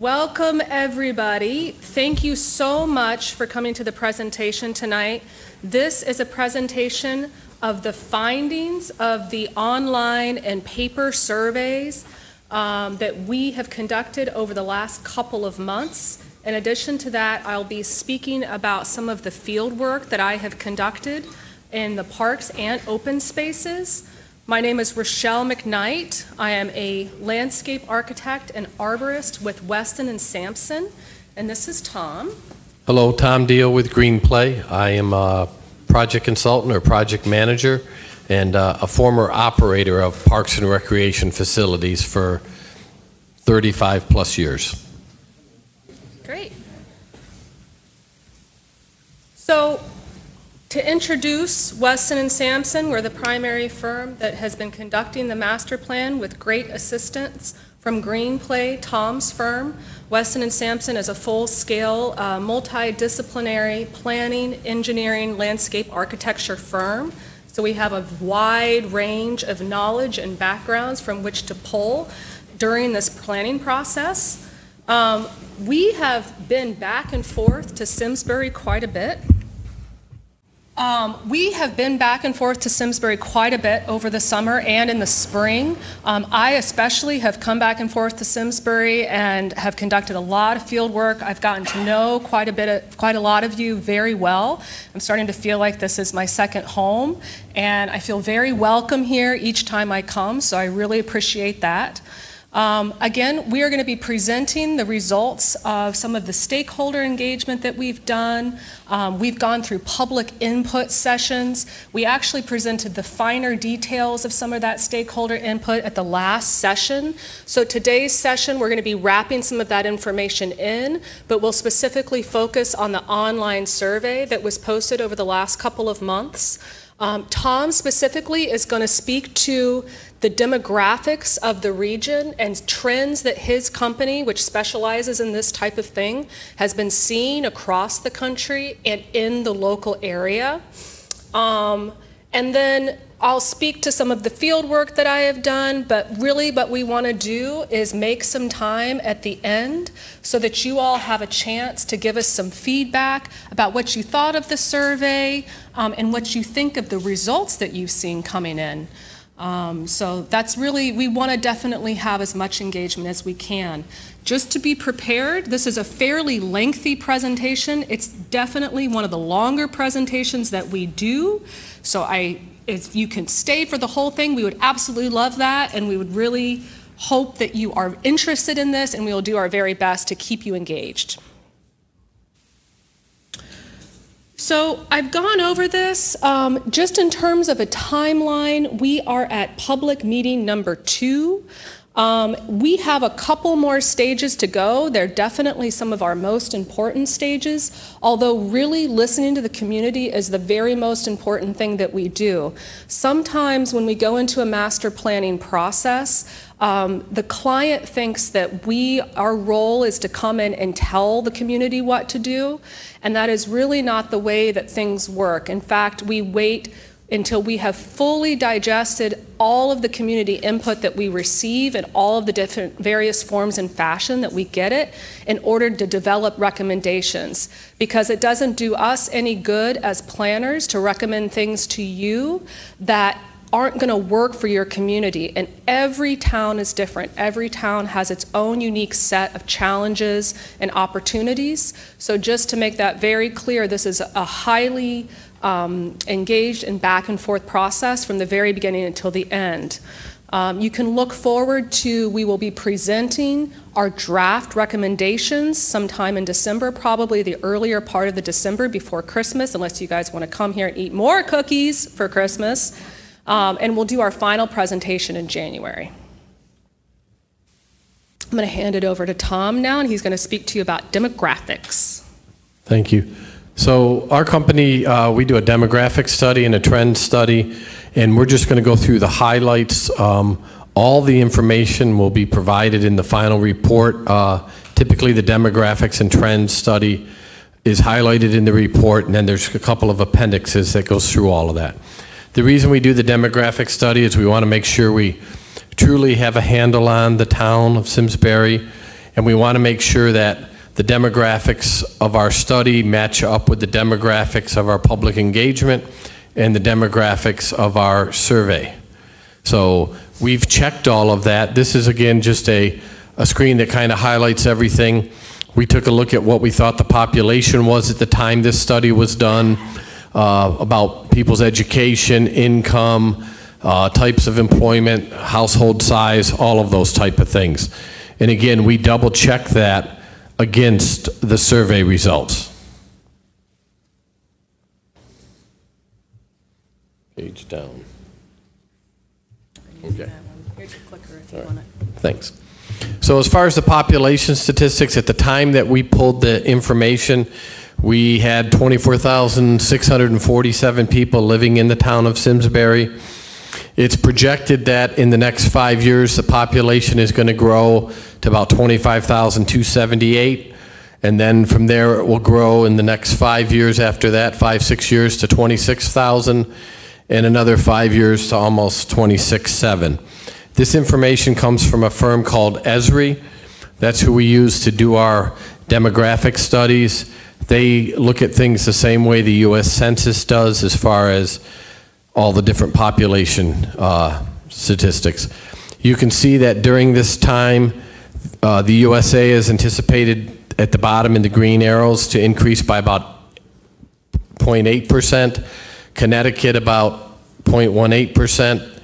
Welcome, everybody. Thank you so much for coming to the presentation tonight. This is a presentation of the findings of the online and paper surveys um, that we have conducted over the last couple of months. In addition to that, I'll be speaking about some of the field work that I have conducted in the parks and open spaces. My name is Rochelle McKnight. I am a landscape architect and arborist with Weston and Sampson. And this is Tom. Hello, Tom Deal with GreenPlay. I am a project consultant or project manager and uh, a former operator of parks and recreation facilities for 35 plus years. Great. So to introduce Weston and Sampson, we're the primary firm that has been conducting the master plan with great assistance from Greenplay, Tom's firm. Weston and Sampson is a full-scale, uh, multidisciplinary planning, engineering, landscape architecture firm. So we have a wide range of knowledge and backgrounds from which to pull during this planning process. Um, we have been back and forth to Simsbury quite a bit. Um, we have been back and forth to Simsbury quite a bit over the summer and in the spring. Um, I especially have come back and forth to Simsbury and have conducted a lot of field work. I've gotten to know quite a bit, of, quite a lot of you very well. I'm starting to feel like this is my second home, and I feel very welcome here each time I come. So I really appreciate that. Um, again, we are going to be presenting the results of some of the stakeholder engagement that we've done. Um, we've gone through public input sessions. We actually presented the finer details of some of that stakeholder input at the last session. So today's session, we're going to be wrapping some of that information in, but we'll specifically focus on the online survey that was posted over the last couple of months. Um, Tom specifically is going to speak to the demographics of the region and trends that his company, which specializes in this type of thing, has been seeing across the country and in the local area. Um, and then I'll speak to some of the field work that I have done, but really what we want to do is make some time at the end so that you all have a chance to give us some feedback about what you thought of the survey um, and what you think of the results that you've seen coming in. Um, so that's really, we want to definitely have as much engagement as we can. Just to be prepared, this is a fairly lengthy presentation. It's definitely one of the longer presentations that we do. So I, if you can stay for the whole thing, we would absolutely love that. And we would really hope that you are interested in this and we will do our very best to keep you engaged. So I've gone over this. Um, just in terms of a timeline, we are at public meeting number two. Um, we have a couple more stages to go. They're definitely some of our most important stages, although really listening to the community is the very most important thing that we do. Sometimes when we go into a master planning process, um, the client thinks that we, our role is to come in and tell the community what to do, and that is really not the way that things work. In fact, we wait until we have fully digested all of the community input that we receive in all of the different various forms and fashion that we get it in order to develop recommendations because it doesn't do us any good as planners to recommend things to you that aren't going to work for your community. And every town is different. Every town has its own unique set of challenges and opportunities. So, just to make that very clear, this is a highly um, engaged in back and forth process from the very beginning until the end. Um, you can look forward to, we will be presenting our draft recommendations sometime in December, probably the earlier part of the December before Christmas, unless you guys want to come here and eat more cookies for Christmas. Um, and we'll do our final presentation in January. I'm going to hand it over to Tom now, and he's going to speak to you about demographics. Thank you. So our company, uh, we do a demographic study and a trend study, and we're just going to go through the highlights. Um, all the information will be provided in the final report. Uh, typically, the demographics and trends study is highlighted in the report, and then there's a couple of appendixes that goes through all of that. The reason we do the demographic study is we want to make sure we truly have a handle on the town of Simsbury and we want to make sure that the demographics of our study match up with the demographics of our public engagement and the demographics of our survey. So we've checked all of that. This is, again, just a, a screen that kind of highlights everything. We took a look at what we thought the population was at the time this study was done, uh, about people's education, income, uh, types of employment, household size, all of those type of things. And again, we double-check that against the survey results. Page down. Okay. Here's your clicker if you want it. Thanks. So as far as the population statistics, at the time that we pulled the information, we had 24,647 people living in the town of Simsbury. It's projected that in the next five years, the population is going to grow to about 25,278. And then from there, it will grow in the next five years after that, five, six years to 26,000, and another five years to almost 26,700. This information comes from a firm called Esri. That's who we use to do our demographic studies. They look at things the same way the U.S. Census does as far as all the different population uh, statistics. You can see that during this time, uh, the USA is anticipated at the bottom in the green arrows to increase by about 0.8%, Connecticut about 0.18%,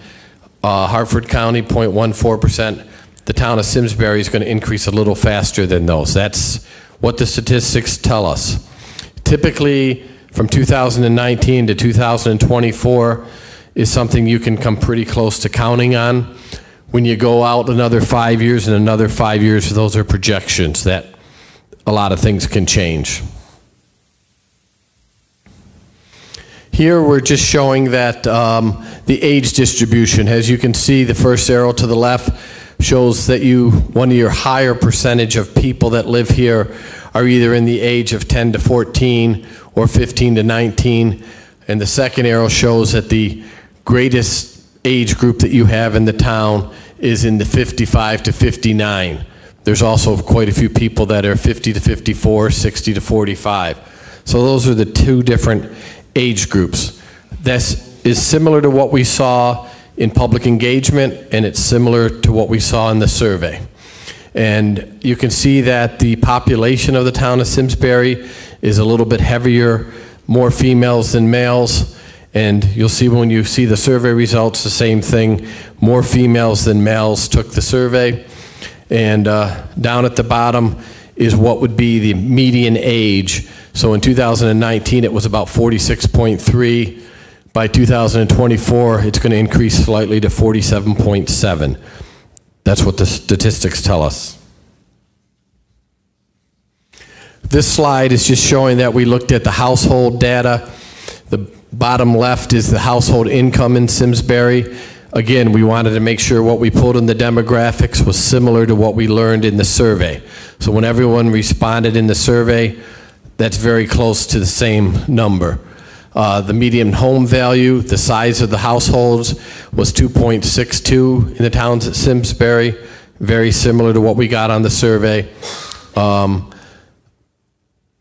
uh, Hartford County 0.14%. The town of Simsbury is going to increase a little faster than those. That's what the statistics tell us. Typically, from 2019 to 2024 is something you can come pretty close to counting on. When you go out another five years and another five years, those are projections that a lot of things can change. Here we're just showing that um, the age distribution. As you can see, the first arrow to the left shows that you, one of your higher percentage of people that live here are either in the age of 10 to 14 or 15 to 19. And the second arrow shows that the greatest age group that you have in the town is in the 55 to 59. There's also quite a few people that are 50 to 54, 60 to 45. So those are the two different age groups. This is similar to what we saw in public engagement, and it's similar to what we saw in the survey. And you can see that the population of the town of Simsbury is a little bit heavier, more females than males. And you'll see when you see the survey results, the same thing. More females than males took the survey. And uh, down at the bottom is what would be the median age. So in 2019, it was about 46.3. By 2024, it's going to increase slightly to 47.7. That's what the statistics tell us. This slide is just showing that we looked at the household data. The bottom left is the household income in Simsbury. Again, we wanted to make sure what we pulled in the demographics was similar to what we learned in the survey. So when everyone responded in the survey, that's very close to the same number. Uh, the median home value, the size of the households was 2.62 in the towns at Simsbury, very similar to what we got on the survey. Um,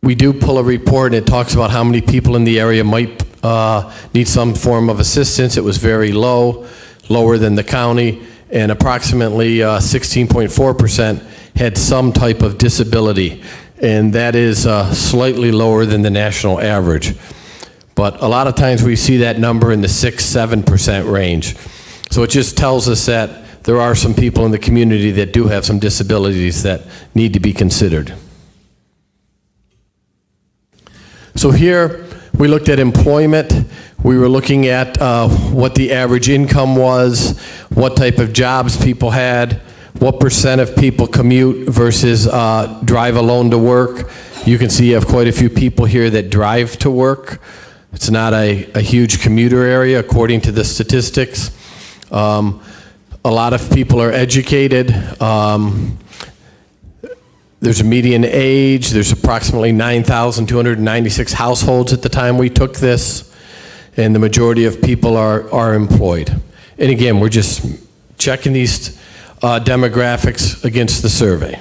we do pull a report and it talks about how many people in the area might uh, need some form of assistance. It was very low, lower than the county, and approximately 16.4% uh, had some type of disability, and that is uh, slightly lower than the national average. But a lot of times we see that number in the 6 7% range. So it just tells us that there are some people in the community that do have some disabilities that need to be considered. So here we looked at employment. We were looking at uh, what the average income was, what type of jobs people had, what percent of people commute versus uh, drive alone to work. You can see you have quite a few people here that drive to work. It's not a, a huge commuter area according to the statistics. Um, a lot of people are educated. Um, there's a median age. There's approximately 9,296 households at the time we took this, and the majority of people are, are employed. And again, we're just checking these uh, demographics against the survey.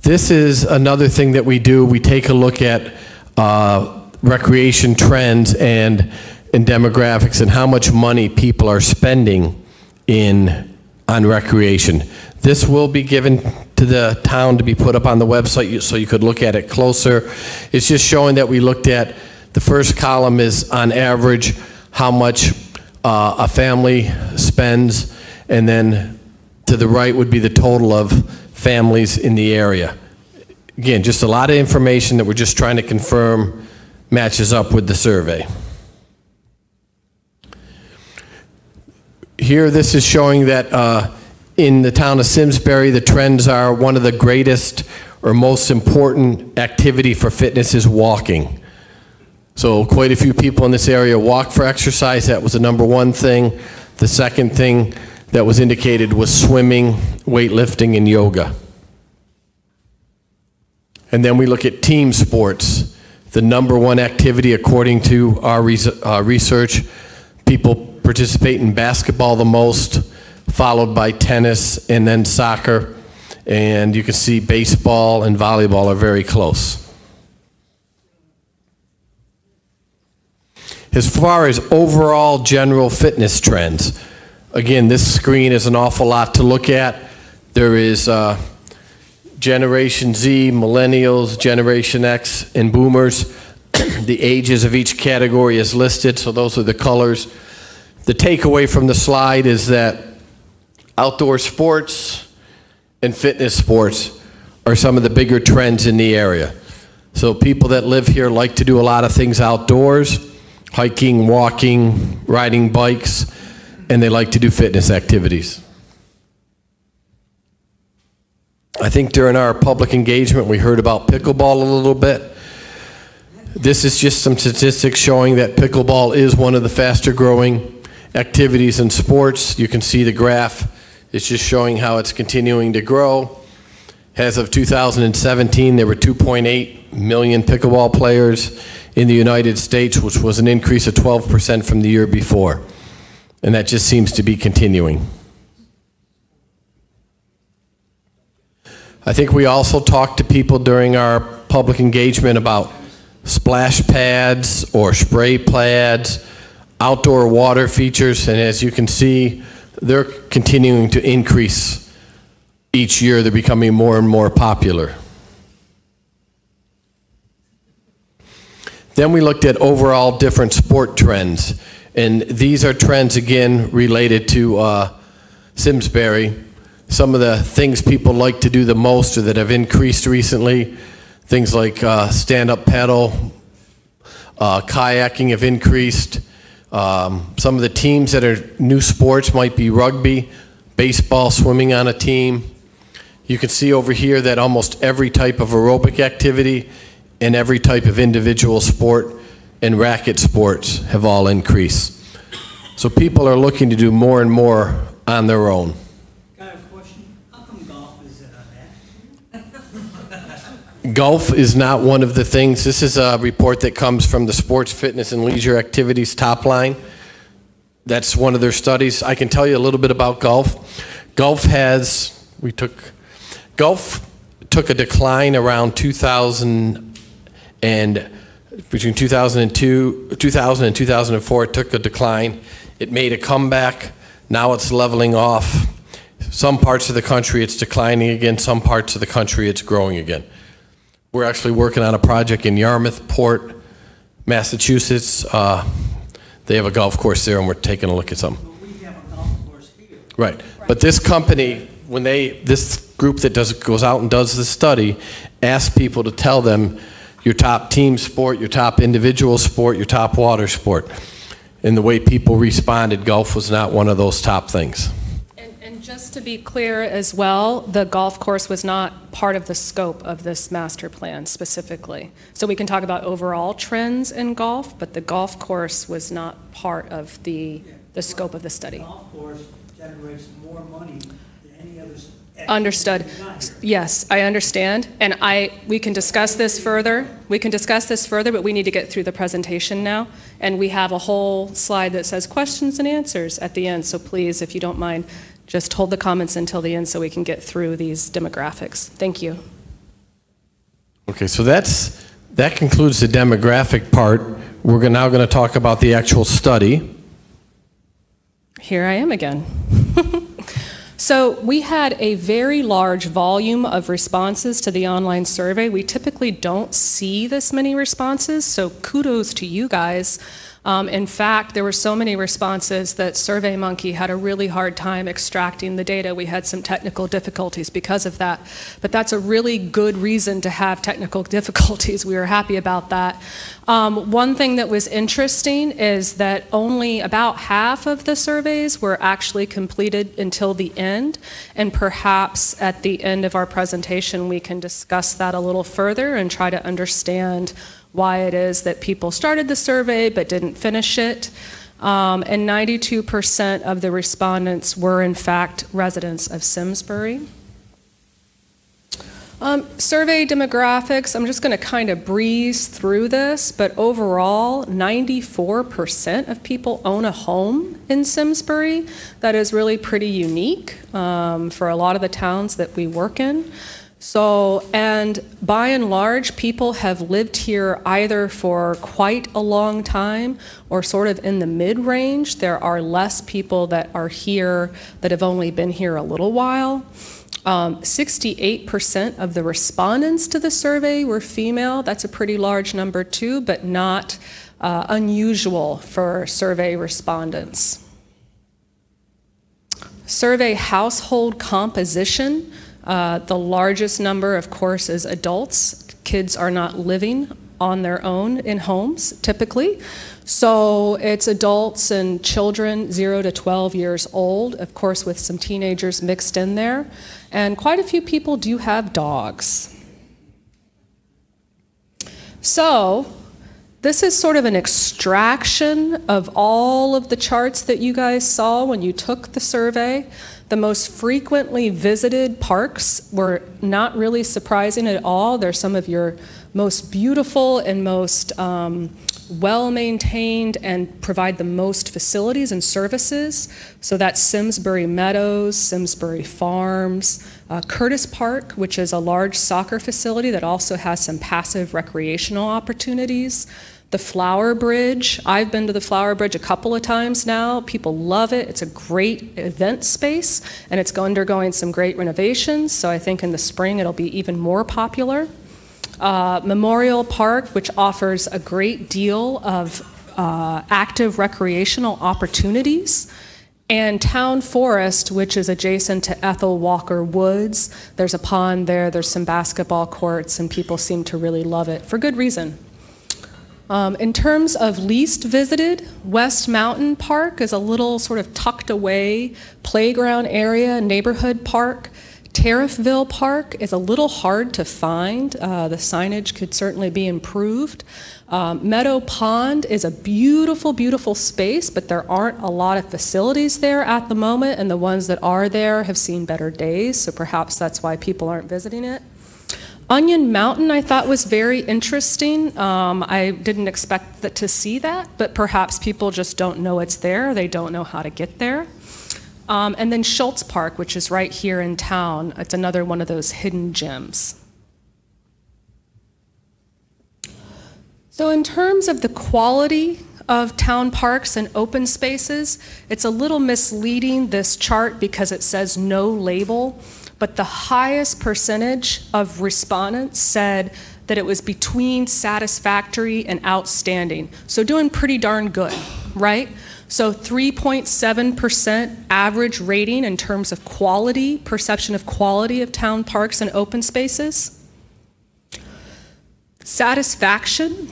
This is another thing that we do. We take a look at uh, recreation trends and, and demographics and how much money people are spending in on recreation. This will be given to the town to be put up on the website so you could look at it closer. It's just showing that we looked at, the first column is on average, how much uh, a family spends, and then to the right would be the total of families in the area. Again, just a lot of information that we're just trying to confirm matches up with the survey. Here, this is showing that uh, in the town of Simsbury, the trends are one of the greatest or most important activity for fitness is walking. So quite a few people in this area walk for exercise. That was the number one thing. The second thing that was indicated was swimming, weightlifting, and yoga. And then we look at team sports. The number one activity, according to our uh, research, people participate in basketball the most, followed by tennis and then soccer. And you can see baseball and volleyball are very close. As far as overall general fitness trends, again, this screen is an awful lot to look at. There is uh, Generation Z, Millennials, Generation X, and Boomers. the ages of each category is listed, so those are the colors. The takeaway from the slide is that outdoor sports and fitness sports are some of the bigger trends in the area. So people that live here like to do a lot of things outdoors hiking, walking, riding bikes, and they like to do fitness activities. I think during our public engagement, we heard about pickleball a little bit. This is just some statistics showing that pickleball is one of the faster growing activities and sports. You can see the graph. It's just showing how it's continuing to grow. As of 2017, there were 2.8 million pickleball players in the United States, which was an increase of 12% from the year before. And that just seems to be continuing. I think we also talked to people during our public engagement about splash pads or spray pads, outdoor water features, and as you can see, they're continuing to increase each year. They're becoming more and more popular. Then we looked at overall different sport trends. And these are trends, again, related to uh, Simsbury. Some of the things people like to do the most or that have increased recently, things like uh, stand-up paddle, uh, kayaking have increased. Um, some of the teams that are new sports might be rugby, baseball, swimming on a team. You can see over here that almost every type of aerobic activity and every type of individual sport and racket sports have all increased. So people are looking to do more and more on their own. Got a question? How come golf is uh, that? Golf is not one of the things. This is a report that comes from the Sports, Fitness, and Leisure Activities Top Line. That's one of their studies. I can tell you a little bit about golf. Golf has, we took, golf took a decline around 2000 and between 2002, 2000 and 2004, it took a decline. It made a comeback. Now it's leveling off. Some parts of the country it's declining again. Some parts of the country it's growing again. We're actually working on a project in Yarmouth Port, Massachusetts. Uh, they have a golf course there, and we're taking a look at some. Well, we have a golf course here. Right. But this company, when they, this group that does, goes out and does the study, asks people to tell them your top team sport, your top individual sport, your top water sport. And the way people responded, golf was not one of those top things. Just to be clear as well, the golf course was not part of the scope of this master plan specifically. So we can talk about overall trends in golf, but the golf course was not part of the, the scope of the study. The Golf course generates more money than any other. Understood. activity not here. Yes, I understand, and I, we can discuss this further, we can discuss this further, but we need to get through the presentation now, and we have a whole slide that says questions and answers at the end, so please, if you don't mind, just hold the comments until the end so we can get through these demographics. Thank you. Okay, so that's, that concludes the demographic part. We're now going to talk about the actual study. Here I am again. so, we had a very large volume of responses to the online survey. We typically don't see this many responses, so kudos to you guys. Um, in fact, there were so many responses that SurveyMonkey had a really hard time extracting the data. We had some technical difficulties because of that. But that's a really good reason to have technical difficulties. We were happy about that. Um, one thing that was interesting is that only about half of the surveys were actually completed until the end. And perhaps at the end of our presentation, we can discuss that a little further and try to understand why it is that people started the survey but didn't finish it. Um, and 92% of the respondents were, in fact, residents of Simsbury. Um, survey demographics, I'm just going to kind of breeze through this, but overall, 94% of people own a home in Simsbury. That is really pretty unique um, for a lot of the towns that we work in. So, and by and large, people have lived here either for quite a long time or sort of in the mid range. There are less people that are here that have only been here a little while. Um, 68% of the respondents to the survey were female. That's a pretty large number, too, but not uh, unusual for survey respondents. Survey household composition. Uh, the largest number, of course, is adults. Kids are not living on their own in homes, typically. So it's adults and children 0 to 12 years old, of course, with some teenagers mixed in there. And quite a few people do have dogs. So, this is sort of an extraction of all of the charts that you guys saw when you took the survey. The most frequently visited parks were not really surprising at all. They're some of your most beautiful and most um, well maintained and provide the most facilities and services. So that's Simsbury Meadows, Simsbury Farms, uh, Curtis Park, which is a large soccer facility that also has some passive recreational opportunities. The Flower Bridge, I've been to the Flower Bridge a couple of times now. People love it. It's a great event space and it's undergoing some great renovations. So I think in the spring it'll be even more popular. Uh, Memorial Park, which offers a great deal of uh, active recreational opportunities. And Town Forest, which is adjacent to Ethel Walker Woods. There's a pond there, there's some basketball courts, and people seem to really love it for good reason. Um, in terms of least visited, West Mountain Park is a little sort of tucked away playground area, neighborhood park. Tariffville Park is a little hard to find. Uh, the signage could certainly be improved. Um, Meadow Pond is a beautiful, beautiful space, but there aren't a lot of facilities there at the moment, and the ones that are there have seen better days, so perhaps that's why people aren't visiting it. Onion Mountain I thought was very interesting. Um, I didn't expect that, to see that, but perhaps people just don't know it's there. They don't know how to get there. Um, and then Schultz Park, which is right here in town. It's another one of those hidden gems. So, in terms of the quality of town parks and open spaces, it's a little misleading, this chart, because it says no label. But the highest percentage of respondents said that it was between satisfactory and outstanding. So, doing pretty darn good, right? So 3.7% average rating in terms of quality, perception of quality of town parks and open spaces. Satisfaction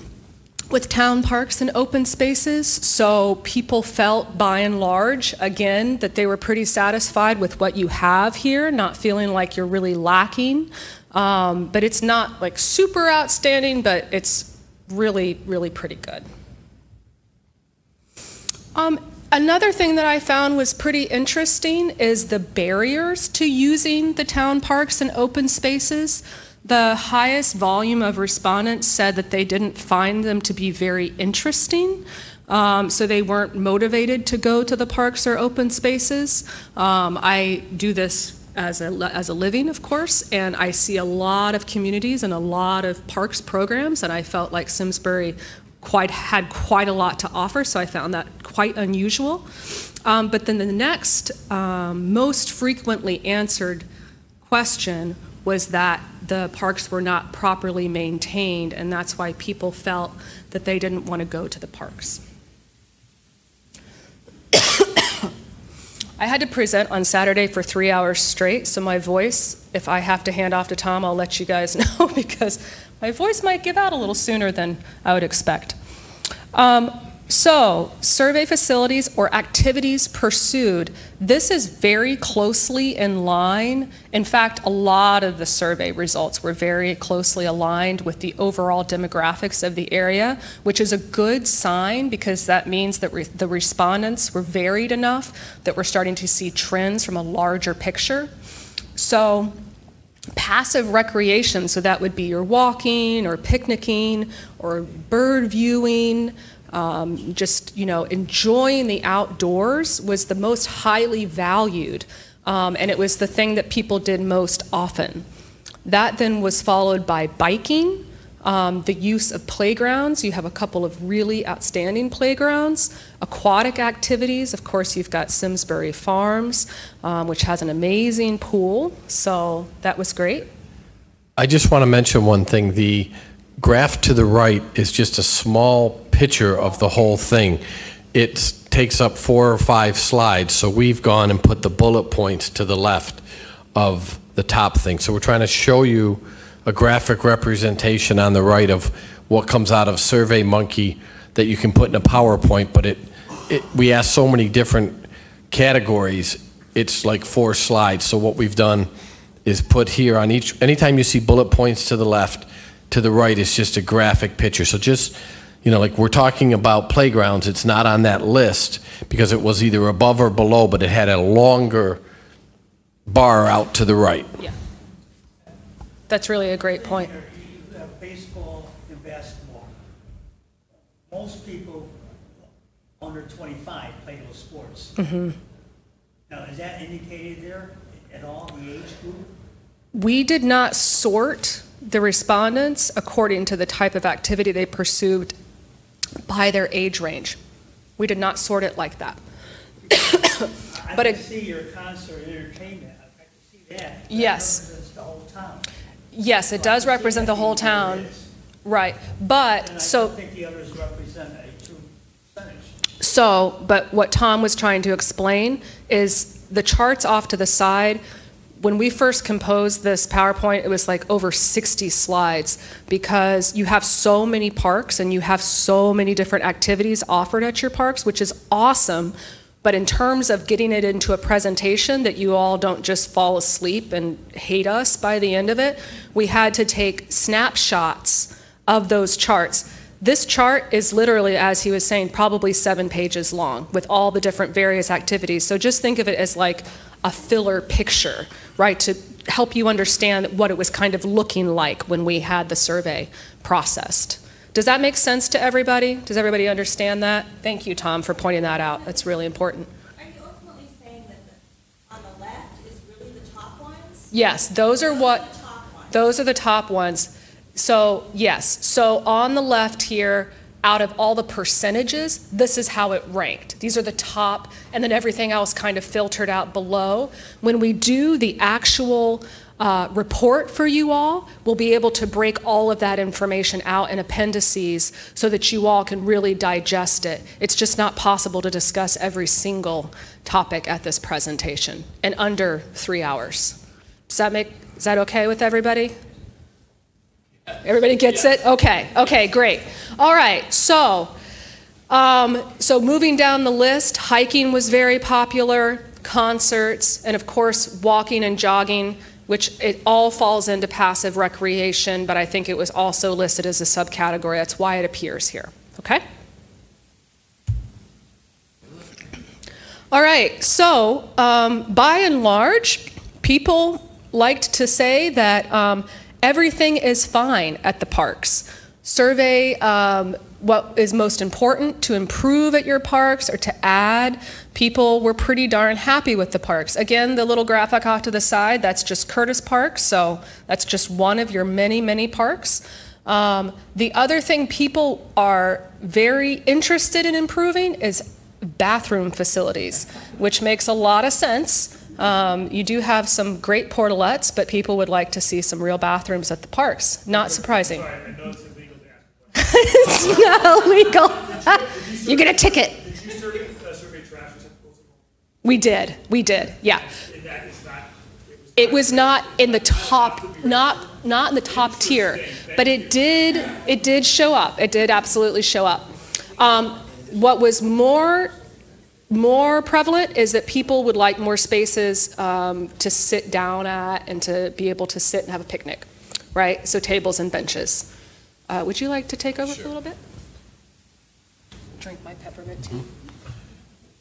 with town parks and open spaces. So people felt by and large, again, that they were pretty satisfied with what you have here, not feeling like you're really lacking. Um, but it's not like super outstanding, but it's really, really pretty good. Um, another thing that I found was pretty interesting is the barriers to using the town parks and open spaces. The highest volume of respondents said that they didn't find them to be very interesting. Um, so they weren't motivated to go to the parks or open spaces. Um, I do this as a, as a living, of course, and I see a lot of communities and a lot of parks programs, and I felt like Simsbury quite had quite a lot to offer, so I found that quite unusual. Um, but then the next um, most frequently answered question was that the parks were not properly maintained, and that's why people felt that they didn't want to go to the parks. I had to present on Saturday for three hours straight, so my voice, if I have to hand off to Tom, I'll let you guys know because my voice might give out a little sooner than I would expect. Um, so, survey facilities or activities pursued. This is very closely in line. In fact, a lot of the survey results were very closely aligned with the overall demographics of the area, which is a good sign because that means that re the respondents were varied enough that we're starting to see trends from a larger picture. So, passive recreation, so that would be your walking or picnicking or bird viewing, um, just you know enjoying the outdoors was the most highly valued um, and it was the thing that people did most often. That then was followed by biking um, the use of playgrounds. You have a couple of really outstanding playgrounds aquatic activities. Of course you've got simsbury farms um, which has an amazing pool so that was great. I just want to mention one thing. The graph to the right is just a small picture of the whole thing. It takes up four or five slides, so we've gone and put the bullet points to the left of the top thing. So we're trying to show you a graphic representation on the right of what comes out of SurveyMonkey that you can put in a PowerPoint, but it, it we ask so many different categories, it's like four slides. So what we've done is put here on each, anytime you see bullet points to the left, to the right is just a graphic picture. So just, you know, like we're talking about playgrounds, it's not on that list because it was either above or below, but it had a longer bar out to the right. yeah that's really a great point Here, You have baseball and basketball. Most people under 25 play those sports. Mm-hmm. Now, is that indicated there at all, the age group? We did not sort the respondents according to the type of activity they pursued by their age range. We did not sort it like that. I But can it- see your concert entertainment, I can see that. That Yes. represents the whole town. Yes, it does represent the whole town, right, but, I so, think the others represent a true percentage. so, but what Tom was trying to explain is the charts off to the side, when we first composed this PowerPoint, it was like over 60 slides because you have so many parks and you have so many different activities offered at your parks, which is awesome. But in terms of getting it into a presentation that you all don't just fall asleep and hate us by the end of it, we had to take snapshots of those charts. This chart is literally, as he was saying, probably seven pages long with all the different various activities. So just think of it as like a filler picture, right, to help you understand what it was kind of looking like when we had the survey processed. Does that make sense to everybody? Does everybody understand that? Thank you, Tom, for pointing that out. That's really important. Are you ultimately saying that the, on the left is really the top ones? Yes, those are what. The top ones. Those are the top ones. So, yes, so on the left here, out of all the percentages, this is how it ranked. These are the top, and then everything else kind of filtered out below. When we do the actual uh, report for you all, we'll be able to break all of that information out in appendices so that you all can really digest it. It's just not possible to discuss every single topic at this presentation in under three hours. Does that make, is that okay with everybody? Everybody gets it? Okay, okay, great. All right, so, um, so moving down the list, hiking was very popular, concerts, and of course, walking and jogging, which it all falls into passive recreation, but I think it was also listed as a subcategory. That's why it appears here, okay? All right, so um, by and large, people liked to say that um, everything is fine at the parks. survey um, what is most important to improve at your parks or to add. People were pretty darn happy with the parks. Again, the little graphic off to the side, that's just Curtis Park, so that's just one of your many, many parks. Um, the other thing people are very interested in improving is bathroom facilities, which makes a lot of sense. Um, you do have some great portalettes, but people would like to see some real bathrooms at the parks. Not surprising. Sorry, it's illegal to ask. it's not illegal. you get a ticket. Did you survey, uh? We did. We did. Yeah. And that is not, it was. It was not in the top, not not in the top tier, but it did. It did show up. It did absolutely show up. Um, what was more more prevalent is that people would like more spaces um, to sit down at and to be able to sit and have a picnic, right? So tables and benches. Uh, would you like to take over for a little bit? Drink my peppermint tea.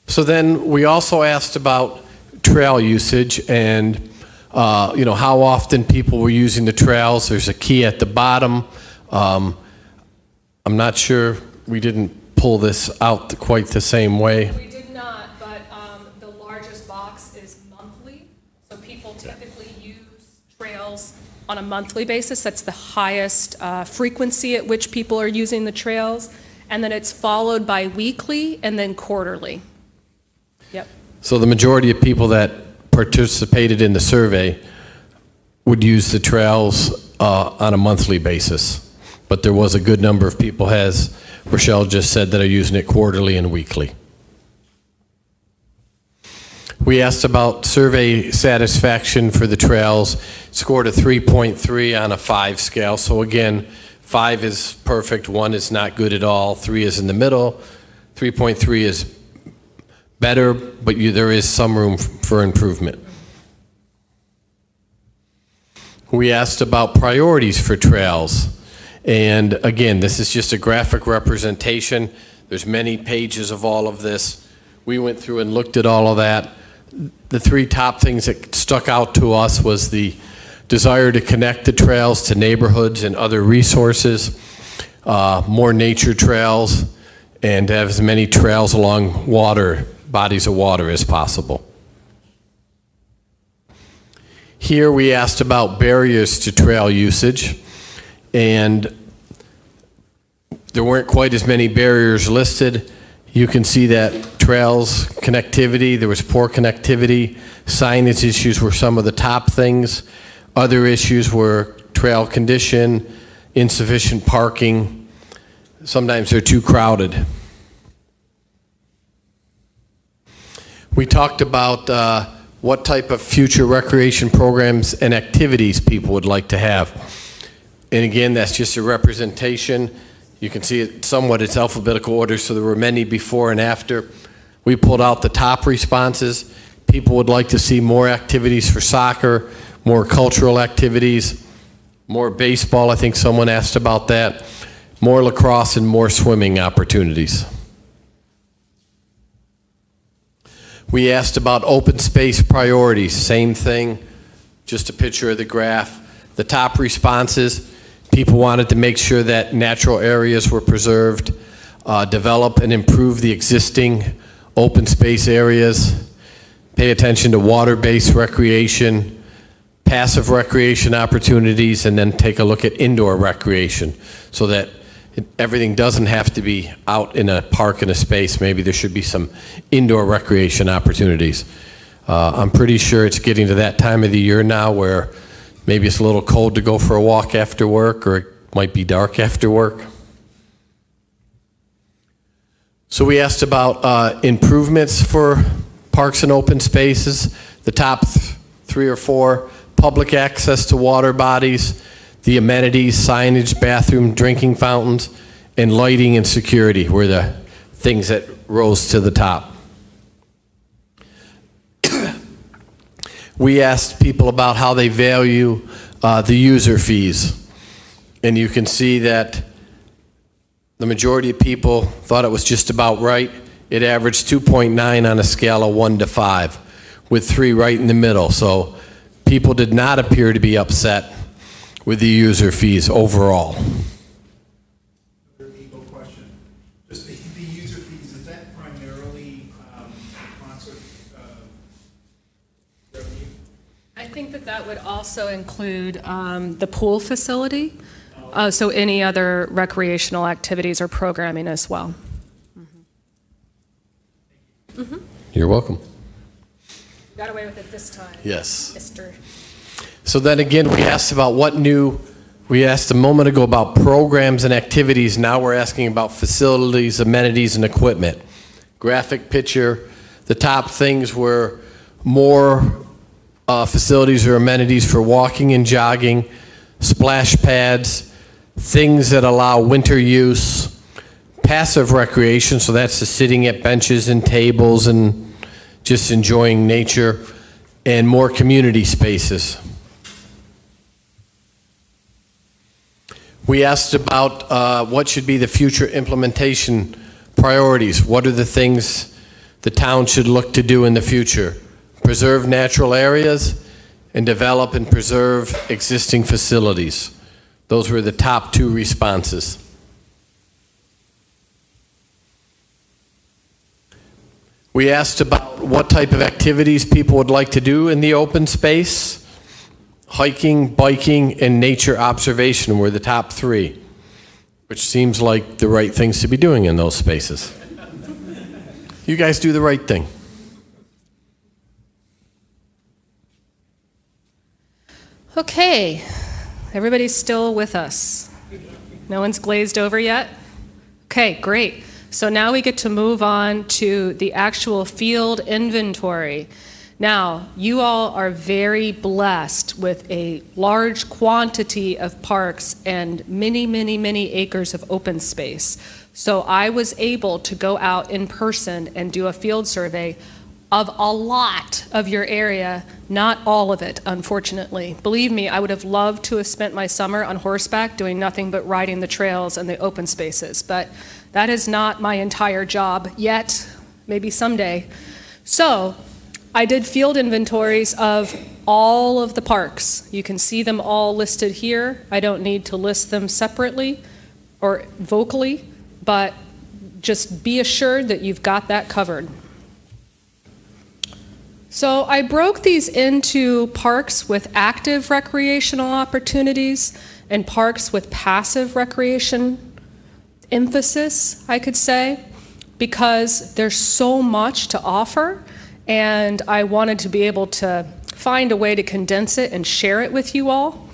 So then we also asked about trail usage and, uh, you know, how often people were using the trails. There's a key at the bottom. Um, I'm not sure, we didn't pull this out quite the same way. We did not, but um, the largest box is monthly. So people typically use trails on a monthly basis. That's the highest uh, frequency at which people are using the trails. And then it's followed by weekly and then quarterly. Yep. So the majority of people that participated in the survey would use the trails uh, on a monthly basis. But there was a good number of people, as Rochelle just said, that are using it quarterly and weekly. We asked about survey satisfaction for the trails, scored a 3.3 on a 5 scale. So again, 5 is perfect, 1 is not good at all, 3 is in the middle, 3.3 is better, but you, there is some room for improvement. We asked about priorities for trails. And again, this is just a graphic representation. There's many pages of all of this. We went through and looked at all of that. The three top things that stuck out to us was the desire to connect the trails to neighborhoods and other resources, uh, more nature trails, and have as many trails along water, bodies of water as possible. Here we asked about barriers to trail usage, and there weren't quite as many barriers listed. You can see that trails connectivity, there was poor connectivity, signage issues were some of the top things. Other issues were trail condition, insufficient parking. Sometimes they're too crowded. We talked about uh, what type of future recreation programs and activities people would like to have. And again, that's just a representation. You can see it somewhat, it's alphabetical order, so there were many before and after. We pulled out the top responses. People would like to see more activities for soccer, more cultural activities, more baseball, I think someone asked about that, more lacrosse, and more swimming opportunities. We asked about open space priorities, same thing, just a picture of the graph. The top responses, people wanted to make sure that natural areas were preserved, uh, develop and improve the existing open space areas, pay attention to water-based recreation, passive recreation opportunities, and then take a look at indoor recreation so that it- everything doesn't have to be out in a park in a space. Maybe there should be some indoor recreation opportunities. Uh, I'm pretty sure it's getting to that time of the year now where maybe it's a little cold to go for a walk after work, or it might be dark after work. So we asked about uh, improvements for parks and open spaces. The top th- three or four, public access to water bodies, the amenities, signage, bathroom, drinking fountains, and lighting and security were the things that rose to the top. We asked people about how they value uh, the user fees. And you can see that the majority of people thought it was just about right. It averaged 2.9 on a scale of 1 to 5, with 3 right in the middle. So people did not appear to be upset with the user fees overall. legal question. Just the, the user fees, is that primarily, um, concert, uh, revenue? I think that would also include um, the pool facility, uh, so any other recreational activities or programming as well. You're welcome. Got away with it this time, Yes. Mr. So then again, we asked about what new, we asked a moment ago about programs and activities. Now we're asking about facilities, amenities, and equipment. Graphic picture, the top things were more uh, facilities or amenities for walking and jogging, splash pads, things that allow winter use, passive recreation, so that's the sitting at benches and tables and just enjoying nature, and more community spaces. We asked about uh, what should be the future implementation priorities. What are the things the town should look to do in the future? Preserve natural areas and develop and preserve existing facilities. Those were the top two responses. We asked about what type of activities people would like to do in the open space. Hiking, biking, and nature observation were the top three, which seems like the right things to be doing in those spaces. You guys do the right thing. Okay, everybody's still with us. No one's glazed over yet? Okay, great. So now we get to move on to the actual field inventory. Now, you all are very blessed with a large quantity of parks and many, many, many acres of open space. So I was able to go out in person and do a field survey of a lot of your area, not all of it, unfortunately. Believe me, I would have loved to have spent my summer on horseback doing nothing but riding the trails and the open spaces, but that is not my entire job yet, maybe someday. So, I did field inventories of all of the parks. You can see them all listed here. I don't need to list them separately or vocally, but just be assured that you've got that covered. So I broke these into parks with active recreational opportunities and parks with passive recreation emphasis, I could say, because there's so much to offer, and I wanted to be able to find a way to condense it and share it with you all.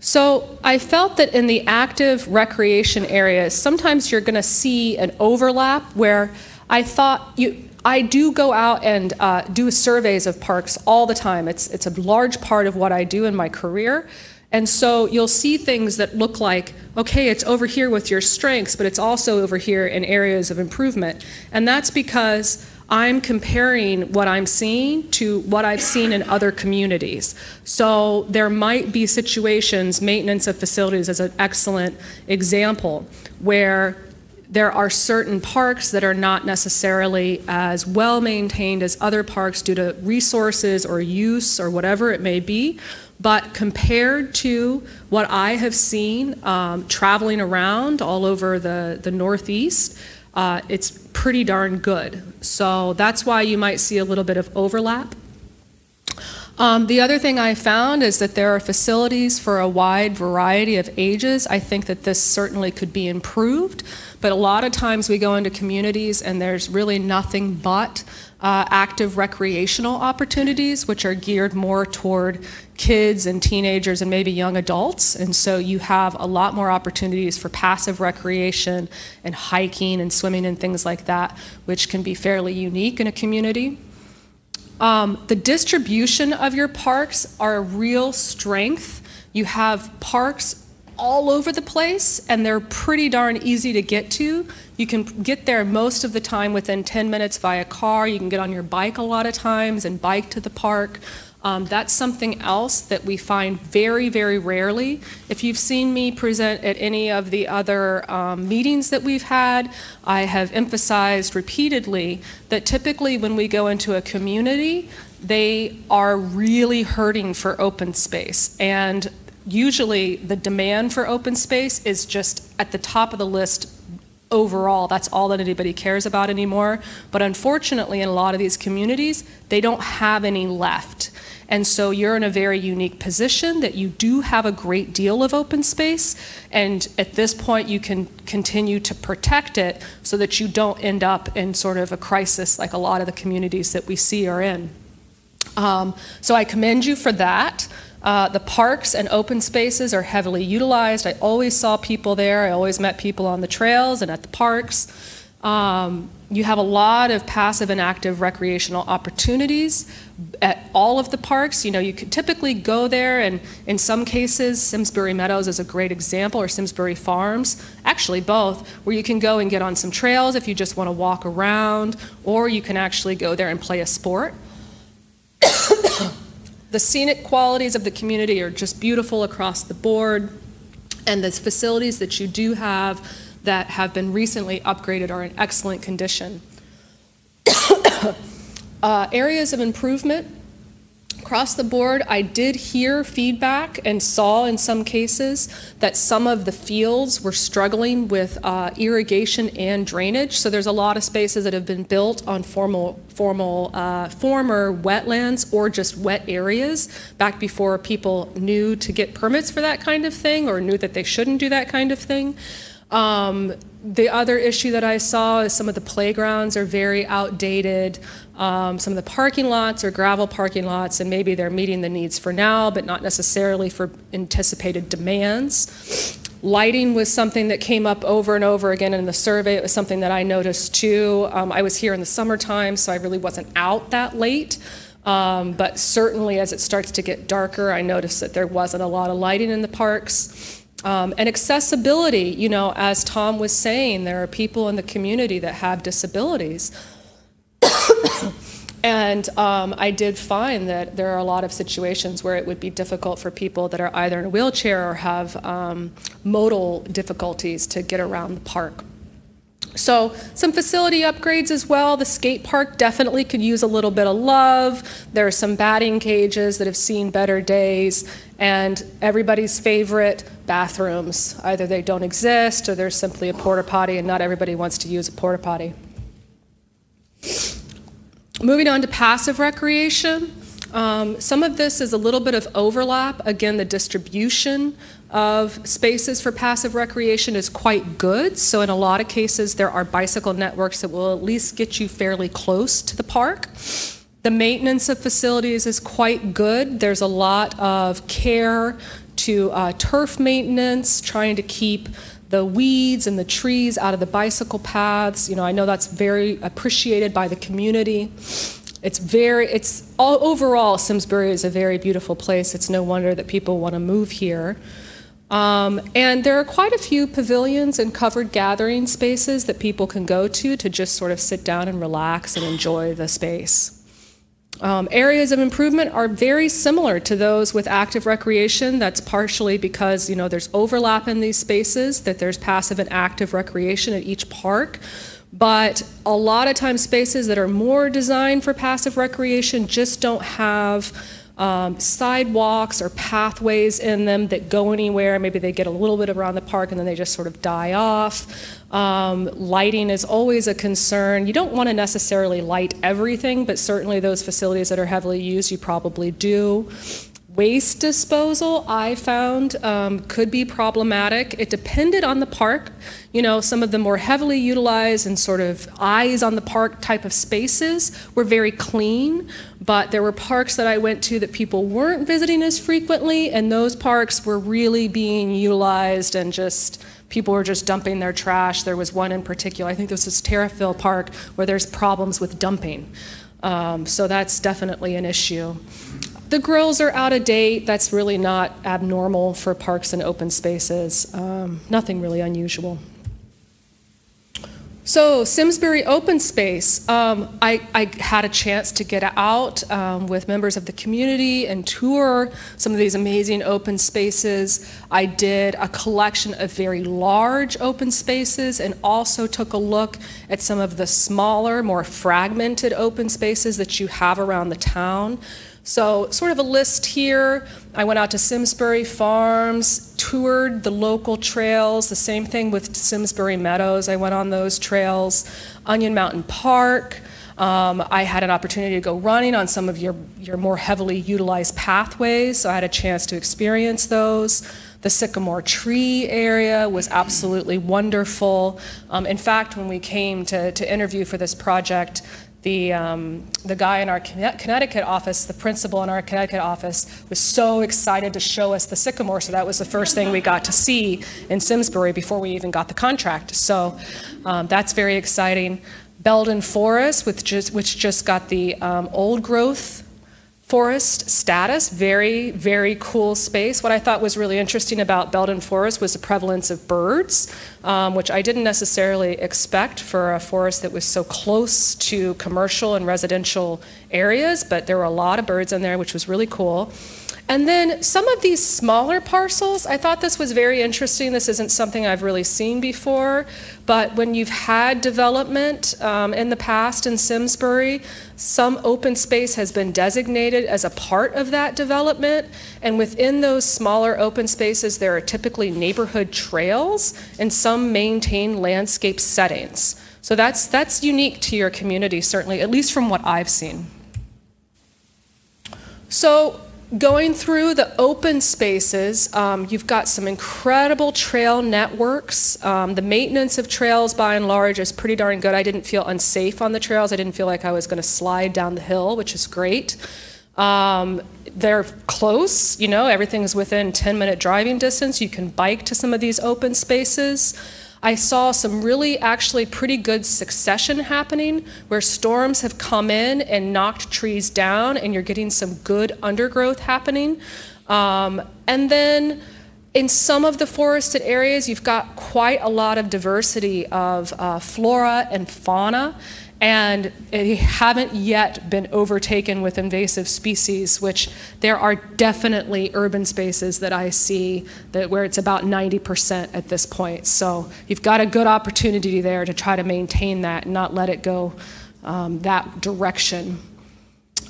So I felt that in the active recreation areas, sometimes you're going to see an overlap where I thought you. I do go out and uh, do surveys of parks all the time. It's, it's a large part of what I do in my career. And so you'll see things that look like, okay, it's over here with your strengths, but it's also over here in areas of improvement. And that's because I'm comparing what I'm seeing to what I've seen in other communities. So there might be situations, maintenance of facilities is an excellent example, where there are certain parks that are not necessarily as well maintained as other parks due to resources or use or whatever it may be. But compared to what I have seen um, traveling around all over the, the Northeast, uh, it's pretty darn good. So that's why you might see a little bit of overlap. Um, the other thing I found is that there are facilities for a wide variety of ages. I think that this certainly could be improved, but a lot of times we go into communities and there's really nothing but uh, active recreational opportunities, which are geared more toward kids and teenagers and maybe young adults. And so you have a lot more opportunities for passive recreation and hiking and swimming and things like that, which can be fairly unique in a community. Um, the distribution of your parks are a real strength. You have parks all over the place, and they're pretty darn easy to get to. You can get there most of the time within 10 minutes via car. You can get on your bike a lot of times and bike to the park. Um, that's something else that we find very, very rarely. If you've seen me present at any of the other um, meetings that we've had, I have emphasized repeatedly that typically when we go into a community, they are really hurting for open space. And usually the demand for open space is just at the top of the list overall. That's all that anybody cares about anymore. But unfortunately, in a lot of these communities, they don't have any left. And so you're in a very unique position that you do have a great deal of open space. And at this point, you can continue to protect it so that you don't end up in sort of a crisis like a lot of the communities that we see are in. Um, so I commend you for that. Uh, the parks and open spaces are heavily utilized. I always saw people there. I always met people on the trails and at the parks. Um, you have a lot of passive and active recreational opportunities at all of the parks. You know, you could typically go there, and in some cases, Simsbury Meadows is a great example, or Simsbury Farms, actually both, where you can go and get on some trails if you just want to walk around, or you can actually go there and play a sport. The scenic qualities of the community are just beautiful across the board, and the facilities that you do have that have been recently upgraded are in excellent condition. uh, areas of improvement across the board, I did hear feedback and saw in some cases that some of the fields were struggling with uh, irrigation and drainage. So there's a lot of spaces that have been built on formal, formal, uh, former wetlands or just wet areas back before people knew to get permits for that kind of thing or knew that they shouldn't do that kind of thing. Um, the other issue that I saw is some of the playgrounds are very outdated. Um, some of the parking lots are gravel parking lots, and maybe they're meeting the needs for now, but not necessarily for anticipated demands. Lighting was something that came up over and over again in the survey. It was something that I noticed too. Um, I was here in the summertime, so I really wasn't out that late. Um, but certainly as it starts to get darker, I noticed that there wasn't a lot of lighting in the parks. Um, and accessibility, you know, as Tom was saying, there are people in the community that have disabilities. and um, I did find that there are a lot of situations where it would be difficult for people that are either in a wheelchair or have um, modal difficulties to get around the park. So some facility upgrades as well. The skate park definitely could use a little bit of love. There are some batting cages that have seen better days. And everybody's favorite bathrooms. Either they don't exist or there's simply a porta potty and not everybody wants to use a porta potty. Moving on to passive recreation. Um, some of this is a little bit of overlap. Again, the distribution of spaces for passive recreation is quite good. So in a lot of cases, there are bicycle networks that will at least get you fairly close to the park. The maintenance of facilities is quite good. There's a lot of care to uh, turf maintenance, trying to keep the weeds and the trees out of the bicycle paths. You know, I know that's very appreciated by the community. It's very, it's all overall, Simsbury is a very beautiful place. It's no wonder that people want to move here. Um, and there are quite a few pavilions and covered gathering spaces that people can go to to just sort of sit down and relax and enjoy the space. Um, areas of improvement are very similar to those with active recreation. That's partially because you know there's overlap in these spaces, that there's passive and active recreation at each park. But a lot of times spaces that are more designed for passive recreation just don't have um, sidewalks or pathways in them that go anywhere. Maybe they get a little bit around the park and then they just sort of die off. Um, lighting is always a concern. You don't want to necessarily light everything, but certainly those facilities that are heavily used, you probably do. Waste disposal, I found, um, could be problematic. It depended on the park. You know, some of the more heavily utilized and sort of eyes on the park type of spaces were very clean, but there were parks that I went to that people weren't visiting as frequently, and those parks were really being utilized and just people were just dumping their trash. There was one in particular, I think this is Tariffville Park, where there's problems with dumping. Um, so that's definitely an issue. The grills are out of date. That's really not abnormal for parks and open spaces. Um, nothing really unusual. So Simsbury Open Space, um, I, I, had a chance to get out um, with members of the community and tour some of these amazing open spaces. I did a collection of very large open spaces and also took a look at some of the smaller, more fragmented open spaces that you have around the town. So sort of a list here. I went out to Simsbury Farms, toured the local trails. The same thing with Simsbury Meadows. I went on those trails. Onion Mountain Park. Um, I had an opportunity to go running on some of your, your more heavily utilized pathways, so I had a chance to experience those. The sycamore tree area was absolutely wonderful. Um, in fact, when we came to, to interview for this project, the, um, the guy in our Connecticut office, the principal in our Connecticut office, was so excited to show us the sycamore. So that was the first thing we got to see in Simsbury before we even got the contract. So um, that's very exciting. Belden Forest, which just, which just got the um, old growth forest status, very, very cool space. What I thought was really interesting about Belden Forest was the prevalence of birds, um, which I didn't necessarily expect for a forest that was so close to commercial and residential areas, but there were a lot of birds in there, which was really cool. And then some of these smaller parcels, I thought this was very interesting. This isn't something I've really seen before, but when you've had development um, in the past in Simsbury, some open space has been designated as a part of that development. And within those smaller open spaces, there are typically neighborhood trails and some maintain landscape settings. So that's, that's unique to your community, certainly, at least from what I've seen. So going through the open spaces, um, you've got some incredible trail networks. Um, the maintenance of trails, by and large, is pretty darn good. I didn't feel unsafe on the trails. I didn't feel like I was going to slide down the hill, which is great. Um, they're close, you know, everything's within 10 minute driving distance. You can bike to some of these open spaces. I saw some really actually pretty good succession happening where storms have come in and knocked trees down, and you're getting some good undergrowth happening. Um, and then in some of the forested areas, you've got quite a lot of diversity of uh, flora and fauna and they haven't yet been overtaken with invasive species, which there are definitely urban spaces that I see that where it's about 90% at this point. So you've got a good opportunity there to try to maintain that and not let it go um, that direction.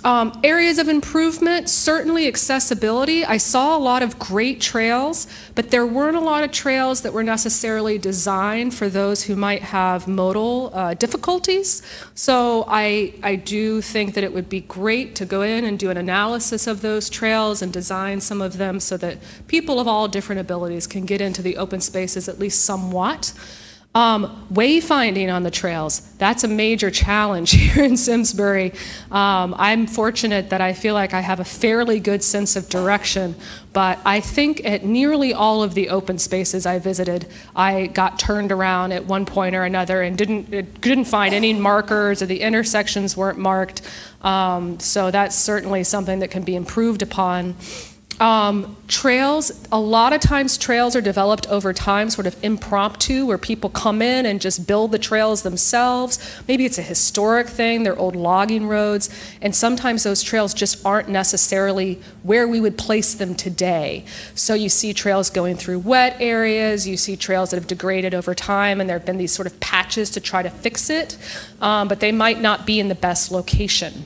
Um, areas of improvement, certainly accessibility. I saw a lot of great trails, but there weren't a lot of trails that were necessarily designed for those who might have modal uh, difficulties. So I, I do think that it would be great to go in and do an analysis of those trails and design some of them so that people of all different abilities can get into the open spaces at least somewhat. Um, wayfinding on the trails, that's a major challenge here in Simsbury. Um, I'm fortunate that I feel like I have a fairly good sense of direction, but I think at nearly all of the open spaces I visited, I got turned around at one point or another and didn't, didn't find any markers or the intersections weren't marked. Um, so that's certainly something that can be improved upon. Um, trails, a lot of times trails are developed over time, sort of impromptu, where people come in and just build the trails themselves. Maybe it's a historic thing, they're old logging roads, and sometimes those trails just aren't necessarily where we would place them today. So you see trails going through wet areas, you see trails that have degraded over time, and there have been these sort of patches to try to fix it, um, but they might not be in the best location.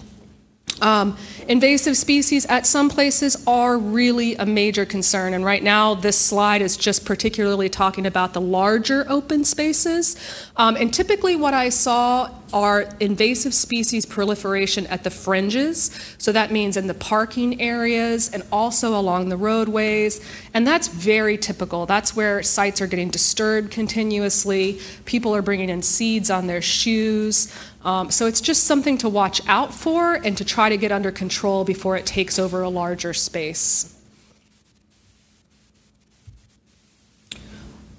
Um, invasive species at some places are really a major concern, and right now this slide is just particularly talking about the larger open spaces. Um, and typically, what I saw are invasive species proliferation at the fringes. So that means in the parking areas and also along the roadways. And that's very typical. That's where sites are getting disturbed continuously. People are bringing in seeds on their shoes. Um, so it's just something to watch out for and to try to get under control before it takes over a larger space.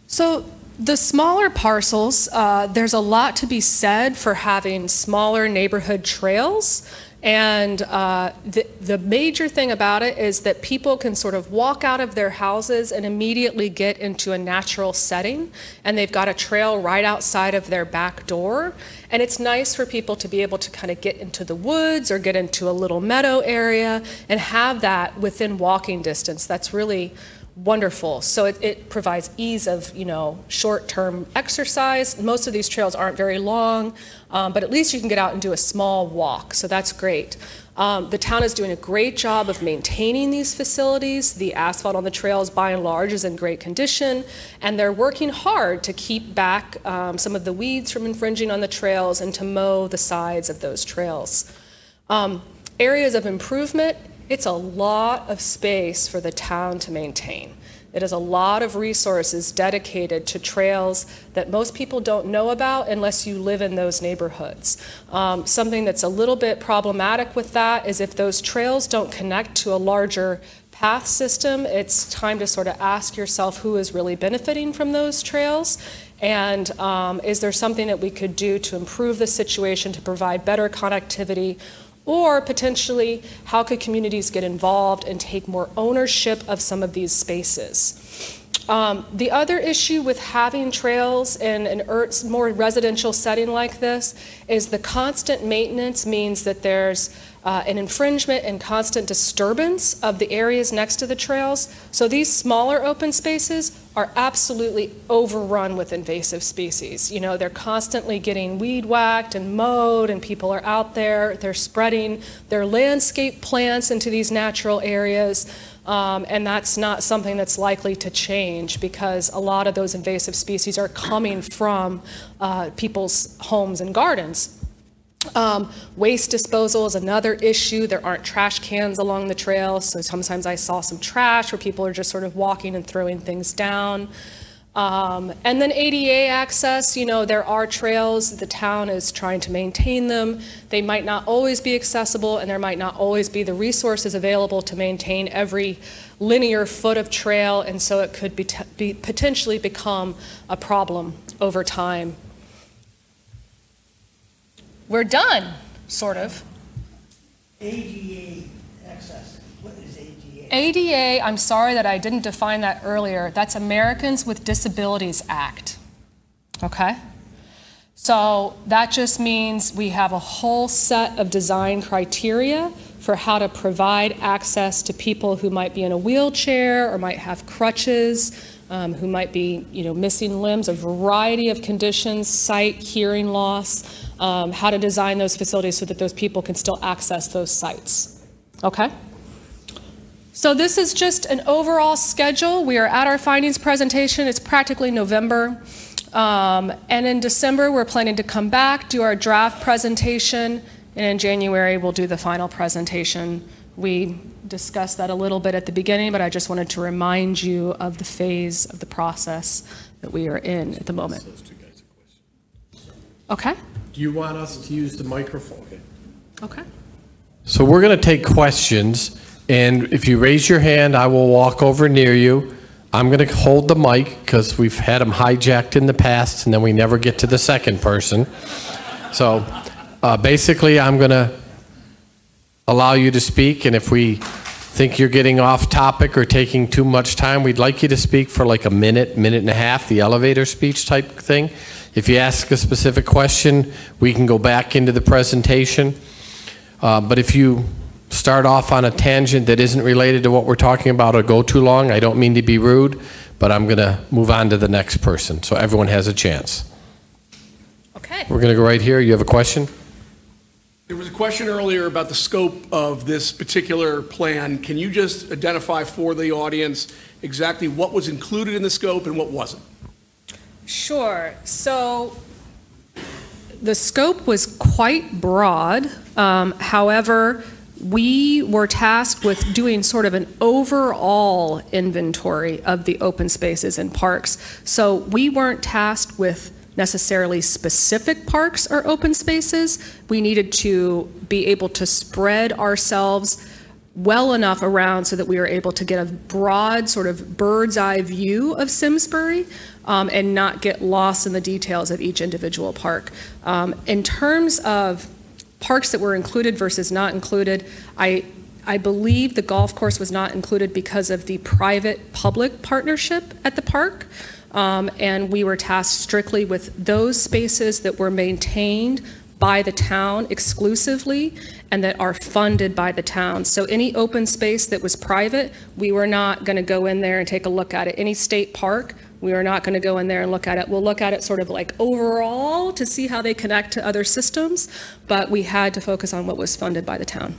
So the smaller parcels, uh, there's a lot to be said for having smaller neighborhood trails and uh, the, the major thing about it is that people can sort of walk out of their houses and immediately get into a natural setting. And they've got a trail right outside of their back door. And it's nice for people to be able to kind of get into the woods or get into a little meadow area and have that within walking distance. That's really wonderful. So it, it provides ease of, you know, short-term exercise. Most of these trails aren't very long, um, but at least you can get out and do a small walk, so that's great. Um, the town is doing a great job of maintaining these facilities. The asphalt on the trails, by and large, is in great condition, and they're working hard to keep back um, some of the weeds from infringing on the trails and to mow the sides of those trails. Um, areas of improvement, it's a lot of space for the town to maintain. It is a lot of resources dedicated to trails that most people don't know about unless you live in those neighborhoods. Um, something that's a little bit problematic with that is if those trails don't connect to a larger path system, it's time to sort of ask yourself who is really benefiting from those trails. And um, is there something that we could do to improve the situation, to provide better connectivity or potentially, how could communities get involved and take more ownership of some of these spaces? Um, the other issue with having trails in an more residential setting like this is the constant maintenance means that there's uh, an infringement and constant disturbance of the areas next to the trails. So these smaller open spaces are absolutely overrun with invasive species. You know, they're constantly getting weed whacked and mowed, and people are out there, they're spreading their landscape plants into these natural areas. Um, and that's not something that's likely to change because a lot of those invasive species are coming from uh, people's homes and gardens. Um, waste disposal is another issue. There aren't trash cans along the trail, so sometimes I saw some trash where people are just sort of walking and throwing things down. Um, and then ADA access, you know, there are trails, the town is trying to maintain them. They might not always be accessible and there might not always be the resources available to maintain every linear foot of trail and so it could be, be potentially become a problem over time. We're done, sort of. ADA access, what is ADA? ADA, I'm sorry that I didn't define that earlier. That's Americans with Disabilities Act. Okay? So that just means we have a whole set of design criteria for how to provide access to people who might be in a wheelchair or might have crutches, um, who might be, you know, missing limbs, a variety of conditions, sight, hearing loss, um, how to design those facilities so that those people can still access those sites. Okay? So this is just an overall schedule. We are at our findings presentation. It's practically November. Um, and in December, we're planning to come back, do our draft presentation, and in January, we'll do the final presentation. We discussed that a little bit at the beginning, but I just wanted to remind you of the phase of the process that we are in at the moment. Okay? Do you want us to use the microphone? Okay. So we're going to take questions, and if you raise your hand, I will walk over near you. I'm going to hold the mic because we've had them hijacked in the past, and then we never get to the second person. So uh, basically, I'm going to allow you to speak, and if we think you're getting off topic or taking too much time, we'd like you to speak for like a minute, minute and a half, the elevator speech type thing. If you ask a specific question, we can go back into the presentation. Uh, but if you start off on a tangent that isn't related to what we're talking about or go too long, I don't mean to be rude, but I'm going to move on to the next person so everyone has a chance. Okay. We're going to go right here. You have a question? There was a question earlier about the scope of this particular plan. Can you just identify for the audience exactly what was included in the scope and what wasn't? Sure. So the scope was quite broad. Um, however, we were tasked with doing sort of an overall inventory of the open spaces and parks. So we weren't tasked with necessarily specific parks or open spaces. We needed to be able to spread ourselves well enough around so that we were able to get a broad sort of bird's eye view of Simsbury um, and not get lost in the details of each individual park. Um, in terms of parks that were included versus not included, I, I believe the golf course was not included because of the private-public partnership at the park. Um, and we were tasked strictly with those spaces that were maintained by the town exclusively and that are funded by the town. So any open space that was private, we were not going to go in there and take a look at it. Any state park, we are not going to go in there and look at it. We'll look at it sort of like overall to see how they connect to other systems, but we had to focus on what was funded by the town.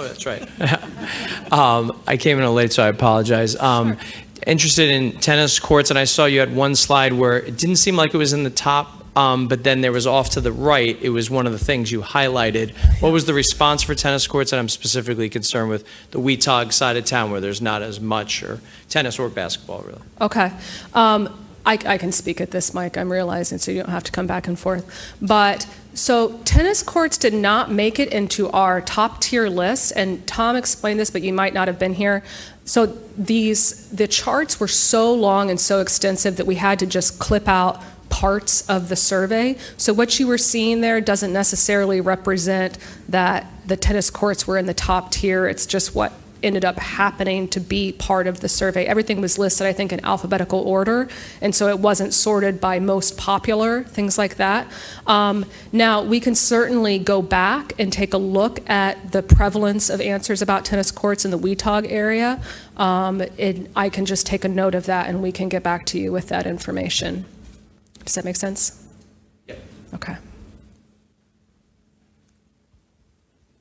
Oh, that's right. um, I came in a late, so I apologize. Um, Interested in tennis courts, and I saw you had one slide where it didn't seem like it was in the top, um, but then there was off to the right. It was one of the things you highlighted. What was the response for tennis courts? And I'm specifically concerned with the Weatogue side of town where there's not as much, or tennis or basketball, really. Okay. Um, I, I can speak at this, Mike, I'm realizing, so you don't have to come back and forth. But, so tennis courts did not make it into our top tier list, and Tom explained this, but you might not have been here. So these, the charts were so long and so extensive that we had to just clip out parts of the survey. So what you were seeing there doesn't necessarily represent that the tennis courts were in the top tier. It's just what ended up happening to be part of the survey. Everything was listed, I think, in alphabetical order, and so it wasn't sorted by most popular, things like that. Um, now, we can certainly go back and take a look at the prevalence of answers about tennis courts in the Weatogue area. Um, it, I can just take a note of that, and we can get back to you with that information. Does that make sense? Yeah. Okay.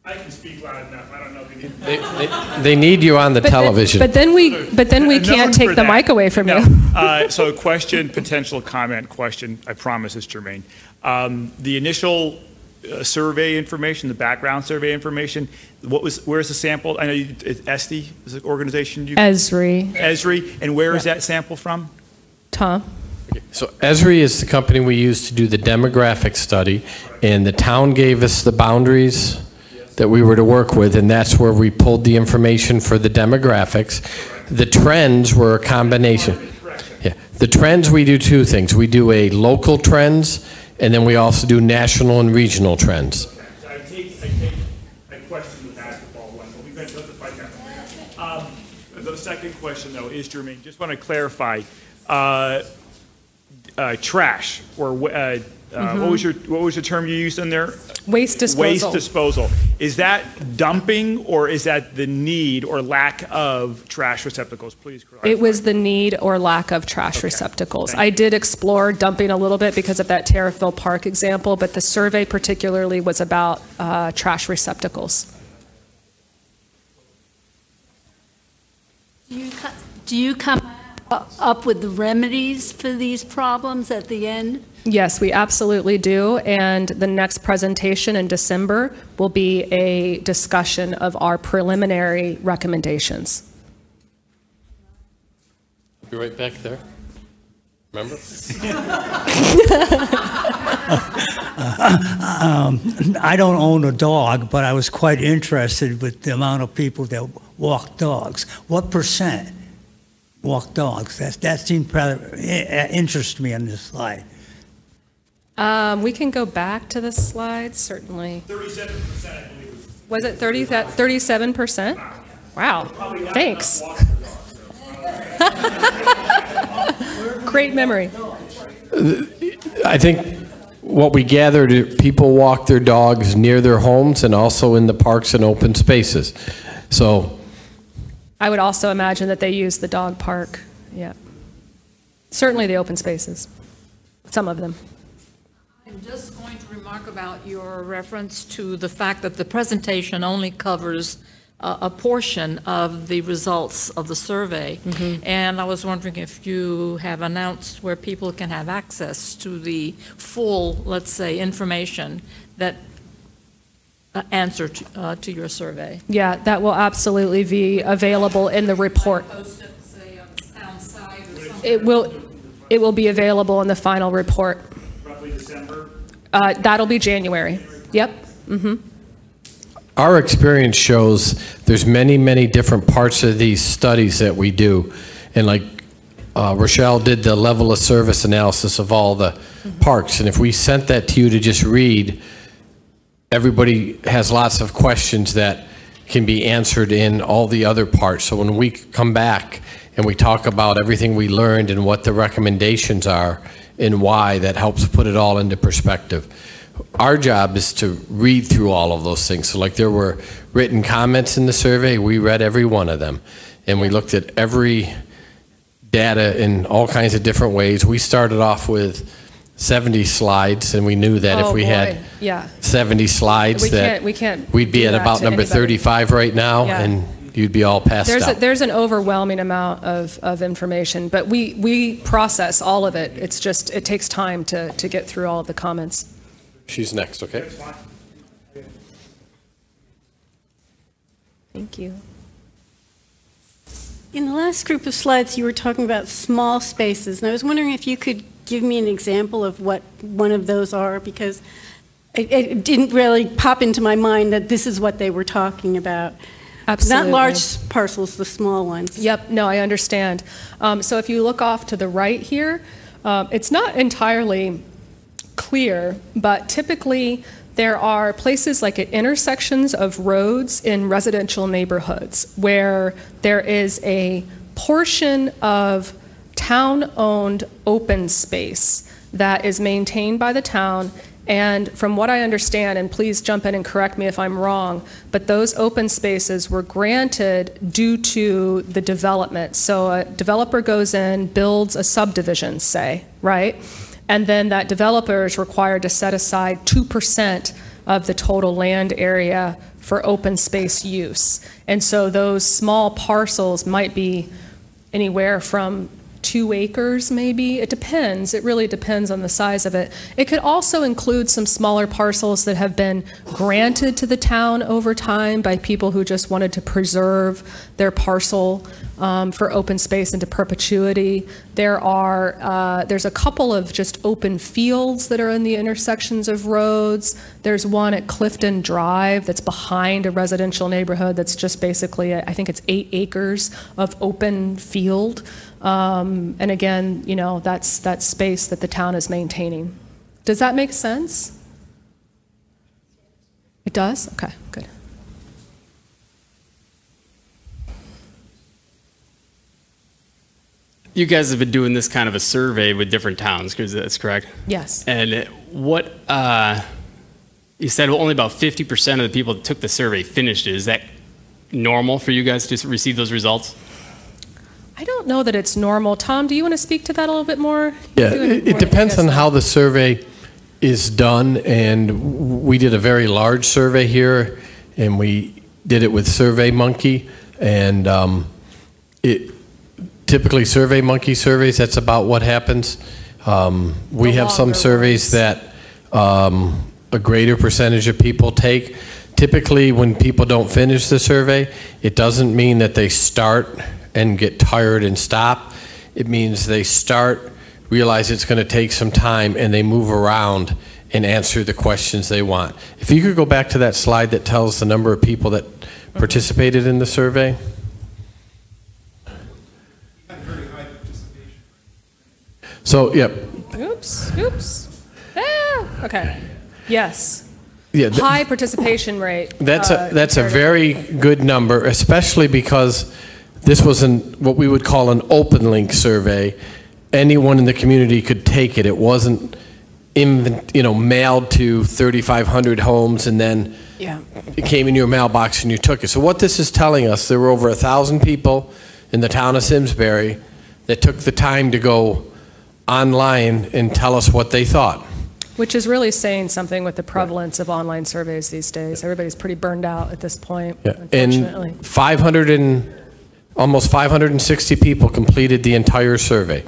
I can speak loud enough, I don't know. if They, they, they need you on the But then- television. But then we, but then we can't take the that. mic away from No. you. Uh, So question, potential comment, question, I promise it's germane. Um, The initial uh, survey information, the background survey information, what was, where's the sample? I know you- it's Esty is the organization you, Esri, Esri, and where is that sample from? Tom? So Esri is the company we use to do the demographic study, and the town gave us the boundaries that we were to work with, and that's where we pulled the information for the demographics. The trends were a combination. Yeah, the trends, we do two things. We do a local trends, and then we also do national and regional trends. I take, I take, I question the but we've that. Um, The second question, though, is germane, just want to clarify, uh, uh, trash, or, uh, uh, what was your, what was the term you used in there? Waste disposal. Waste disposal. Is that dumping, or is that the need or lack of trash receptacles? Please clarify. It was the need or lack of trash receptacles. thank I did explore dumping a little bit because of that Tariffville Park example, but the survey particularly was about uh, trash receptacles. Do you co- Do you come up with the remedies for these problems at the end? Yes, we absolutely do, and the next presentation in December will be a discussion of our preliminary recommendations. Be right back there. Remember? Um, I don't own a dog, but I was quite interested with the amount of people that walk dogs. What percent walk dogs? That, that seemed rather, eh, interest me on this slide. Um, We can go back to the slide, certainly. Thirty-seven percent, I believe, was Was it 30, 37%? Wow, thanks. Great memory. I think what we gathered, people walk their dogs near their homes and also in the parks and open spaces. So I would also imagine that they use the dog park, yeah. Certainly the open spaces, some of them. I'm just going to remark about your reference to the fact that the presentation only covers a, a portion of the results of the survey. And I was wondering if you have announced where people can have access to the full, let's say, information that uh, answer to, uh, to your survey. Yeah, that will absolutely be available in the report. It, say, on the town site or something. It will, it will be available in the final report. roughly December. Uh, That'll be January. Yep. Mhm. Our experience shows there's many, many different parts of these studies that we do. And like uh, Rochelle did the level of service analysis of all the parks. And if we sent that to you to just read, everybody has lots of questions that can be answered in all the other parts. So when we come back and we talk about everything we learned and what the recommendations are and why. That helps put it all into perspective. Our job is to read through all of those things. So like there were written comments in the survey, we read every one of them. And we looked at every data in all kinds of different ways. We started off with 70 slides, and we knew that if Oh, we boy, had yeah. 70 slides, We that can't- we can't we'd be do at that about to number anybody. 35 right now, Yeah. and you'd be all passed There's, a- out. there's an overwhelming amount of, of information, but we, we process all of it. It's just, it takes time to, to get through all of the comments. She's next, okay? Thank you. In the last group of slides, you were talking about small spaces, and I was wondering if you could give me an example of what one of those are, because it, it didn't really pop into my mind that this is what they were talking about. Absolutely. Not large parcels, the small ones. Yep, no, I understand. Um, So if you look off to the right here, um, it's not entirely clear, but typically there are places like at intersections of roads in residential neighborhoods where there is a portion of town-owned open space that is maintained by the town. And from what I understand, and please jump in and correct me if I'm wrong, but those open spaces were granted due to the development. So a developer goes in, builds a subdivision, say, right? And then that developer is required to set aside 2% of the total land area for open space use. And so those small parcels might be anywhere from two acres, maybe. It depends. It really depends on the size of it. It could also include some smaller parcels that have been granted to the town over time by people who just wanted to preserve their parcel um, for open space into perpetuity. There are, uh, there's a couple of just open fields that are in the intersections of roads. There's one at Clifton Drive that's behind a residential neighborhood that's just basically, I think it's eight acres of open field. Um, And again, you know, that's, that space that the town is maintaining. Does that make sense? It does? Okay, good. You guys have been doing this kind of a survey with different towns, because that's correct. Yes. And what uh, you said only about 50% of the people that took the survey finished it. Is that normal for you guys to receive those results? I don't know that it's normal. Tom, do you want to speak to that a little bit more? Yeah, it it depends on how the survey is done, and we did a very large survey here, and we did it with SurveyMonkey, and um, it, typically SurveyMonkey surveys, that's about what happens. Um, We have some surveys ones. that um, a greater percentage of people take. Typically, when people don't finish the survey, it doesn't mean that they start and get tired and stop. It means they start, realize it's going to take some time, and they move around and answer the questions they want. If you could go back to that slide that tells the number of people that participated in the survey. So, yep. Oops, oops. Ah, okay. Yes. yeah. High participation rate. That's uh, a, that's a very good number, especially because this was an, what we would call an open link survey. Anyone in the community could take it. It wasn't, in, you know, mailed to 3,500 homes and then Yeah. it came in your mailbox and you took it. So what this is telling us, there were over a 1,000 people in the town of Simsbury that took the time to go online and tell us what they thought. Which is really saying something with the prevalence of online surveys these days. Everybody's pretty burned out at this point, Yeah, unfortunately. And 500 and, almost 560 people completed the entire survey.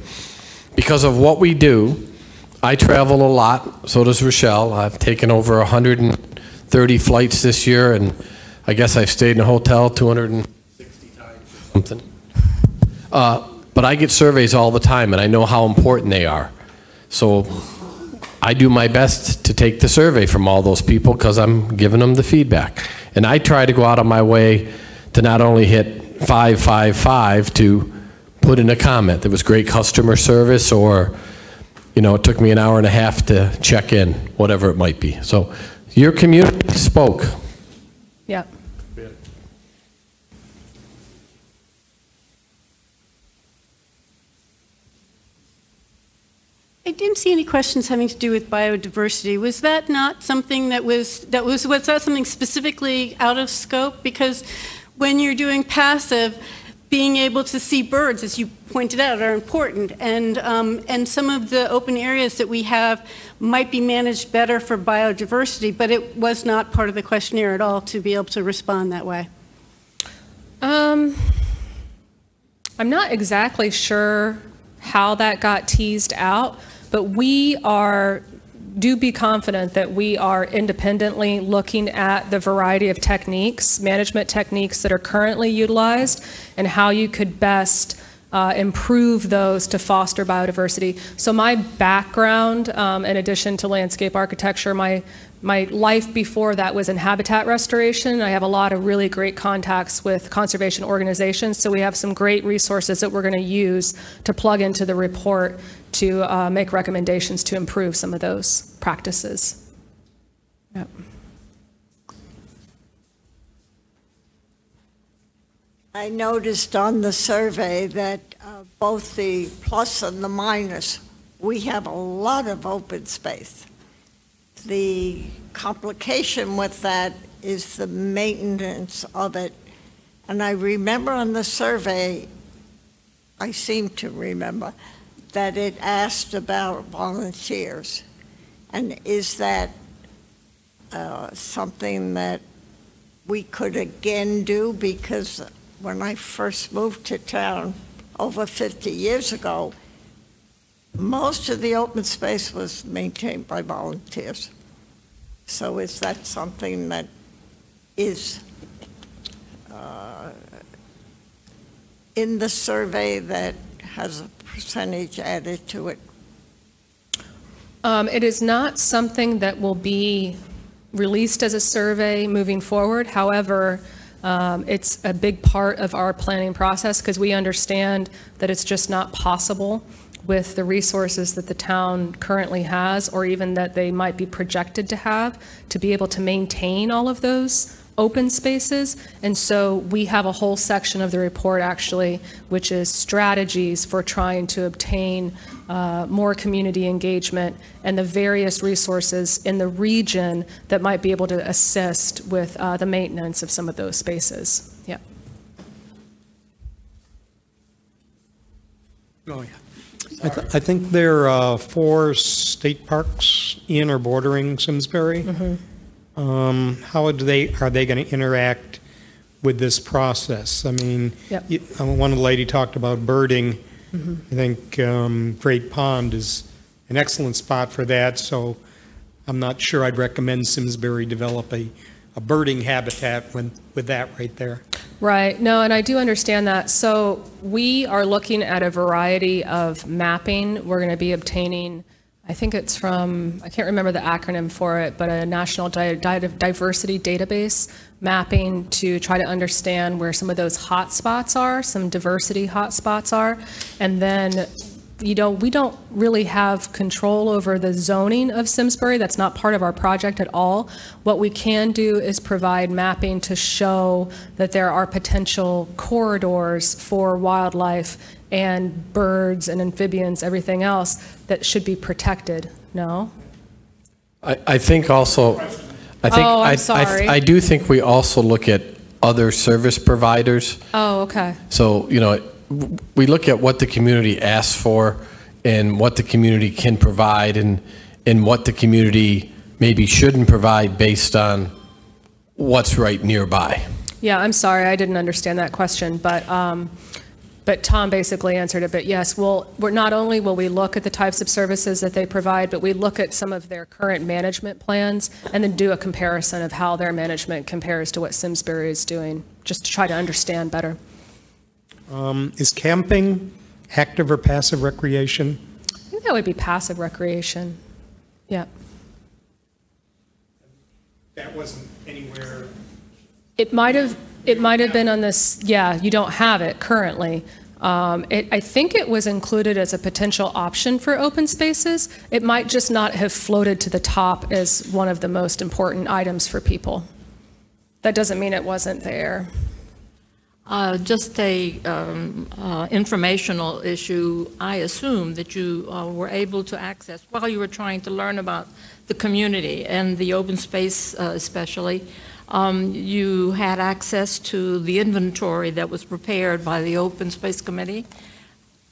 Because of what we do, I travel a lot, so does Rochelle. I've taken over 130 flights this year, and I guess I've stayed in a hotel 260 times or something. Uh, But I get surveys all the time, and I know how important they are. So I do my best to take the survey from all those people because I'm giving them the feedback. And I try to go out of my way to not only hit 555 to put in a comment. That was great customer service or, you know, it took me an hour and a half to check in, whatever it might be. So your community spoke. Yeah. I didn't see any questions having to do with biodiversity. Was that not something that was that was was that something specifically out of scope? Because when you're doing passive, being able to see birds, as you pointed out, are important. And, um, and some of the open areas that we have might be managed better for biodiversity, but it was not part of the questionnaire at all to be able to respond that way. Um, I'm not exactly sure how that got teased out, but we are do be confident that we are independently looking at the variety of techniques, management techniques that are currently utilized, and how you could best uh, improve those to foster biodiversity. So my background, um, in addition to landscape architecture, my my life before that was in habitat restoration. I have a lot of really great contacts with conservation organizations, so we have some great resources that we're going to use to plug into the report to uh, make recommendations to improve some of those practices. Yep. I noticed on the survey that uh, both the plus and the minus, we have a lot of open space. The complication with that is the maintenance of it. And I remember on the survey, I seem to remember, that it asked about volunteers. And is that uh, something that we could again do? Because when I first moved to town over 50 years ago, most of the open space was maintained by volunteers. So is that something that is uh, in the survey that has a percentage added to it? Um, it is not something that will be released as a survey moving forward. However, um, it's a big part of our planning process because we understand that it's just not possible with the resources that the town currently has or even that they might be projected to have to be able to maintain all of those open spaces. And so we have a whole section of the report actually, which is strategies for trying to obtain uh, more community engagement and the various resources in the region that might be able to assist with uh, the maintenance of some of those spaces. Yeah. Oh, yeah. I, th- I think there are four state parks in or bordering Simsbury. Um, how do they, are they going to interact with this process? I mean, Yep. you- uh, one lady talked about birding. Mhm. I think um, Great Pond is an excellent spot for that, so I'm not sure I'd recommend Simsbury develop a, a birding habitat when, with that right there. Right, no, and I do understand that. So we are looking at a variety of mapping. We're going to be obtaining, I think it's from, I can't remember the acronym for it, but a national di- di- diversity database mapping to try to understand where some of those hot spots are, some diversity hot spots are. And then you know, we don't really have control over the zoning of Simsbury. That's not part of our project at all. What we can do is provide mapping to show that there are potential corridors for wildlife and birds and amphibians, everything else that should be protected. No? I, I think also, I think, Oh, I- I-. I do think we also look at other service providers. Oh, okay. So, you know, we look at what the community asks for and what the community can provide and, and what the community maybe shouldn't provide based on what's right nearby. Yeah, I'm sorry, I didn't understand that question, but, um, but Tom basically answered it, but yes, we'll, we're, not only will we look at the types of services that they provide, but we look at some of their current management plans and then do a comparison of how their management compares to what Simsbury is doing, just to try to understand better. Um, Is camping active or passive recreation? I think that would be passive recreation. Yeah. That wasn't anywhere. It might have, it might have been on this, yeah, you don't have it currently. Um, it, I think it was included as a potential option for open spaces. It might just not have floated to the top as one of the most important items for people. That doesn't mean it wasn't there. Uh, Just a um, uh, informational issue, I assume that you uh, were able to access, while you were trying to learn about the community and the open space uh, especially, um, you had access to the inventory that was prepared by the Open Space Committee?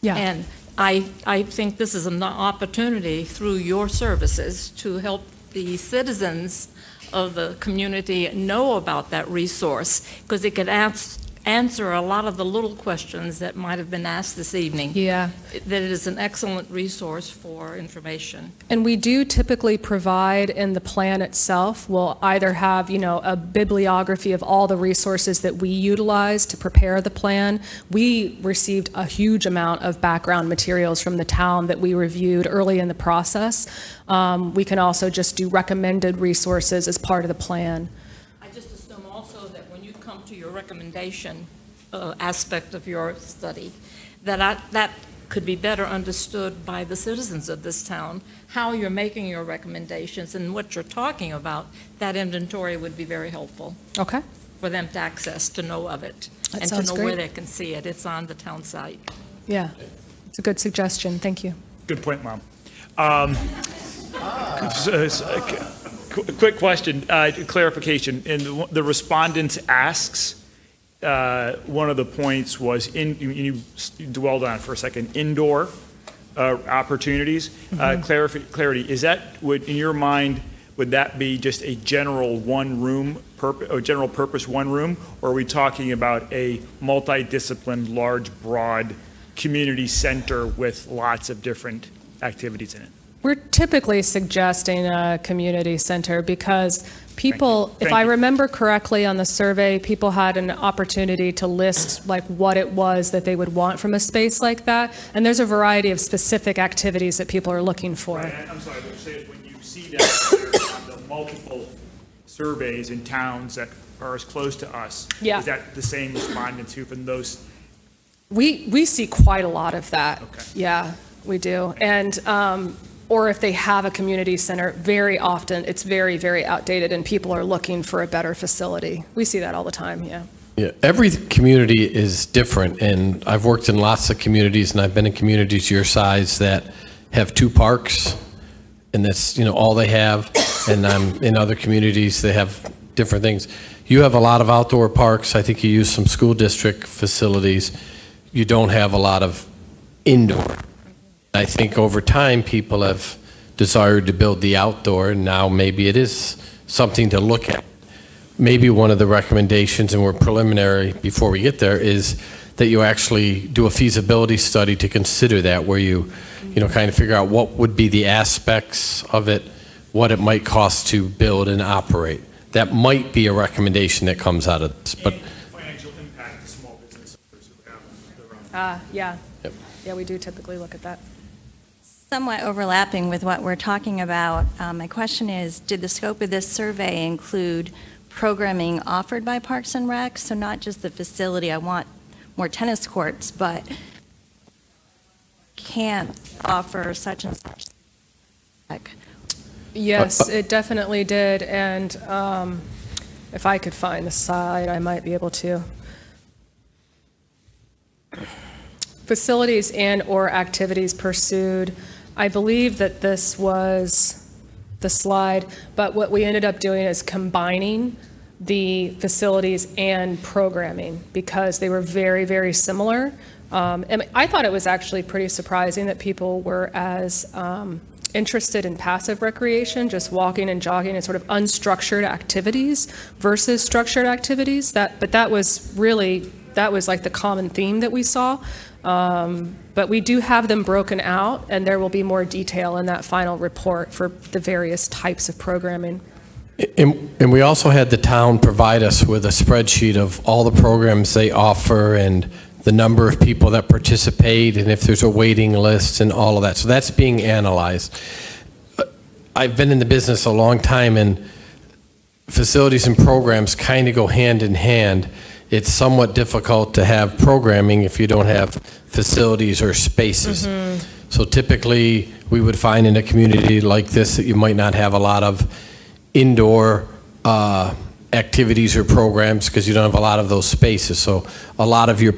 Yeah. And I, I think this is an opportunity through your services to help the citizens of the community know about that resource, because it could ans- answer a lot of the little questions that might have been asked this evening. Yeah. That it is an excellent resource for information. And we do typically provide in the plan itself, we'll either have, you know, a bibliography of all the resources that we utilize to prepare the plan. We received a huge amount of background materials from the town that we reviewed early in the process. Um, We can also just do recommended resources as part of the plan. I just assume also that when you come to your recommendation uh, aspect of your study, that I- that could be better understood by the citizens of this town, how you're making your recommendations and what you're talking about, that inventory would be very helpful Okay? for them to access, to know of it. That And to sounds know where great. they can see it. It's on the town site. Yeah. It's a good suggestion. Thank you. Good point, Mom. Um, s- s- qu- Quick question, uh, clarification. and the- the respondents asks, uh, one of the points was in, you- you dwelled on it for a second, indoor uh, opportunities. Uh, clarifi- Clarity, is that, would, in your mind, would that be just a general one-room, purp- or general purpose one-room? Or are we talking about a multidisciplined, large, broad community center with lots of different activities in it? We're typically suggesting a community center because people, if Thank I you. remember correctly on the survey, people had an opportunity to list like what it was that they would want from a space like that. And there's a variety of specific activities that people are looking for. Right, I'm sorry, what I'm saying is when you see that on the multiple surveys in towns that are as close to us, Yeah. is that the same respondents who from those? We, we see quite a lot of that. Okay. Yeah, we do. And, um, or if they have a community center, very often, it's very, very outdated and people are looking for a better facility. We see that all the time, yeah. Yeah, every community is different, and I've worked in lots of communities, and I've been in communities your size that have two parks, and that's, you know, all they have, and I'm in other communities, they have different things. You have a lot of outdoor parks, I think you use some school district facilities. You don't have a lot of indoor. I think over time, people have desired to build the outdoor, and now maybe it is something to look at maybe one of the recommendations, and we're preliminary before we get there, is that you actually do a feasibility study to consider that, where you, you know, kind of figure out what would be the aspects of it, what it might cost to build and operate. That might be a recommendation that comes out of this, but, Financial impact to small business owners who have their own. Ah, yeah. Yep. Yeah, we do typically look at that. Somewhat overlapping with what we're talking about, um, my question is, did the scope of this survey include programming offered by Parks and Rec? So not just the facility, I want more tennis courts, but can't offer such and such. Yes, it definitely did, and um, if I could find the slide, I might be able to. Facilities and/or activities pursued. I believe that this was the slide, but what we ended up doing is combining the facilities and programming because they were very, very similar. Um, And I thought it was actually pretty surprising that people were as um, interested in passive recreation, just walking and jogging and sort of unstructured activities versus structured activities. That, but that was really, that was like the common theme that we saw. Um, But we do have them broken out, and there will be more detail in that final report for the various types of programming. and, and we also had the town provide us with a spreadsheet of all the programs they offer and the number of people that participate, and if there's a waiting list and all of that. So that's being analyzed. Uh, I've been in the business a long time, and facilities and programs kind of go hand in hand. It's somewhat difficult to have programming if you don't have facilities or spaces. So typically, we would find in a community like this that you might not have a lot of indoor uh, activities or programs because you don't have a lot of those spaces. So a lot of your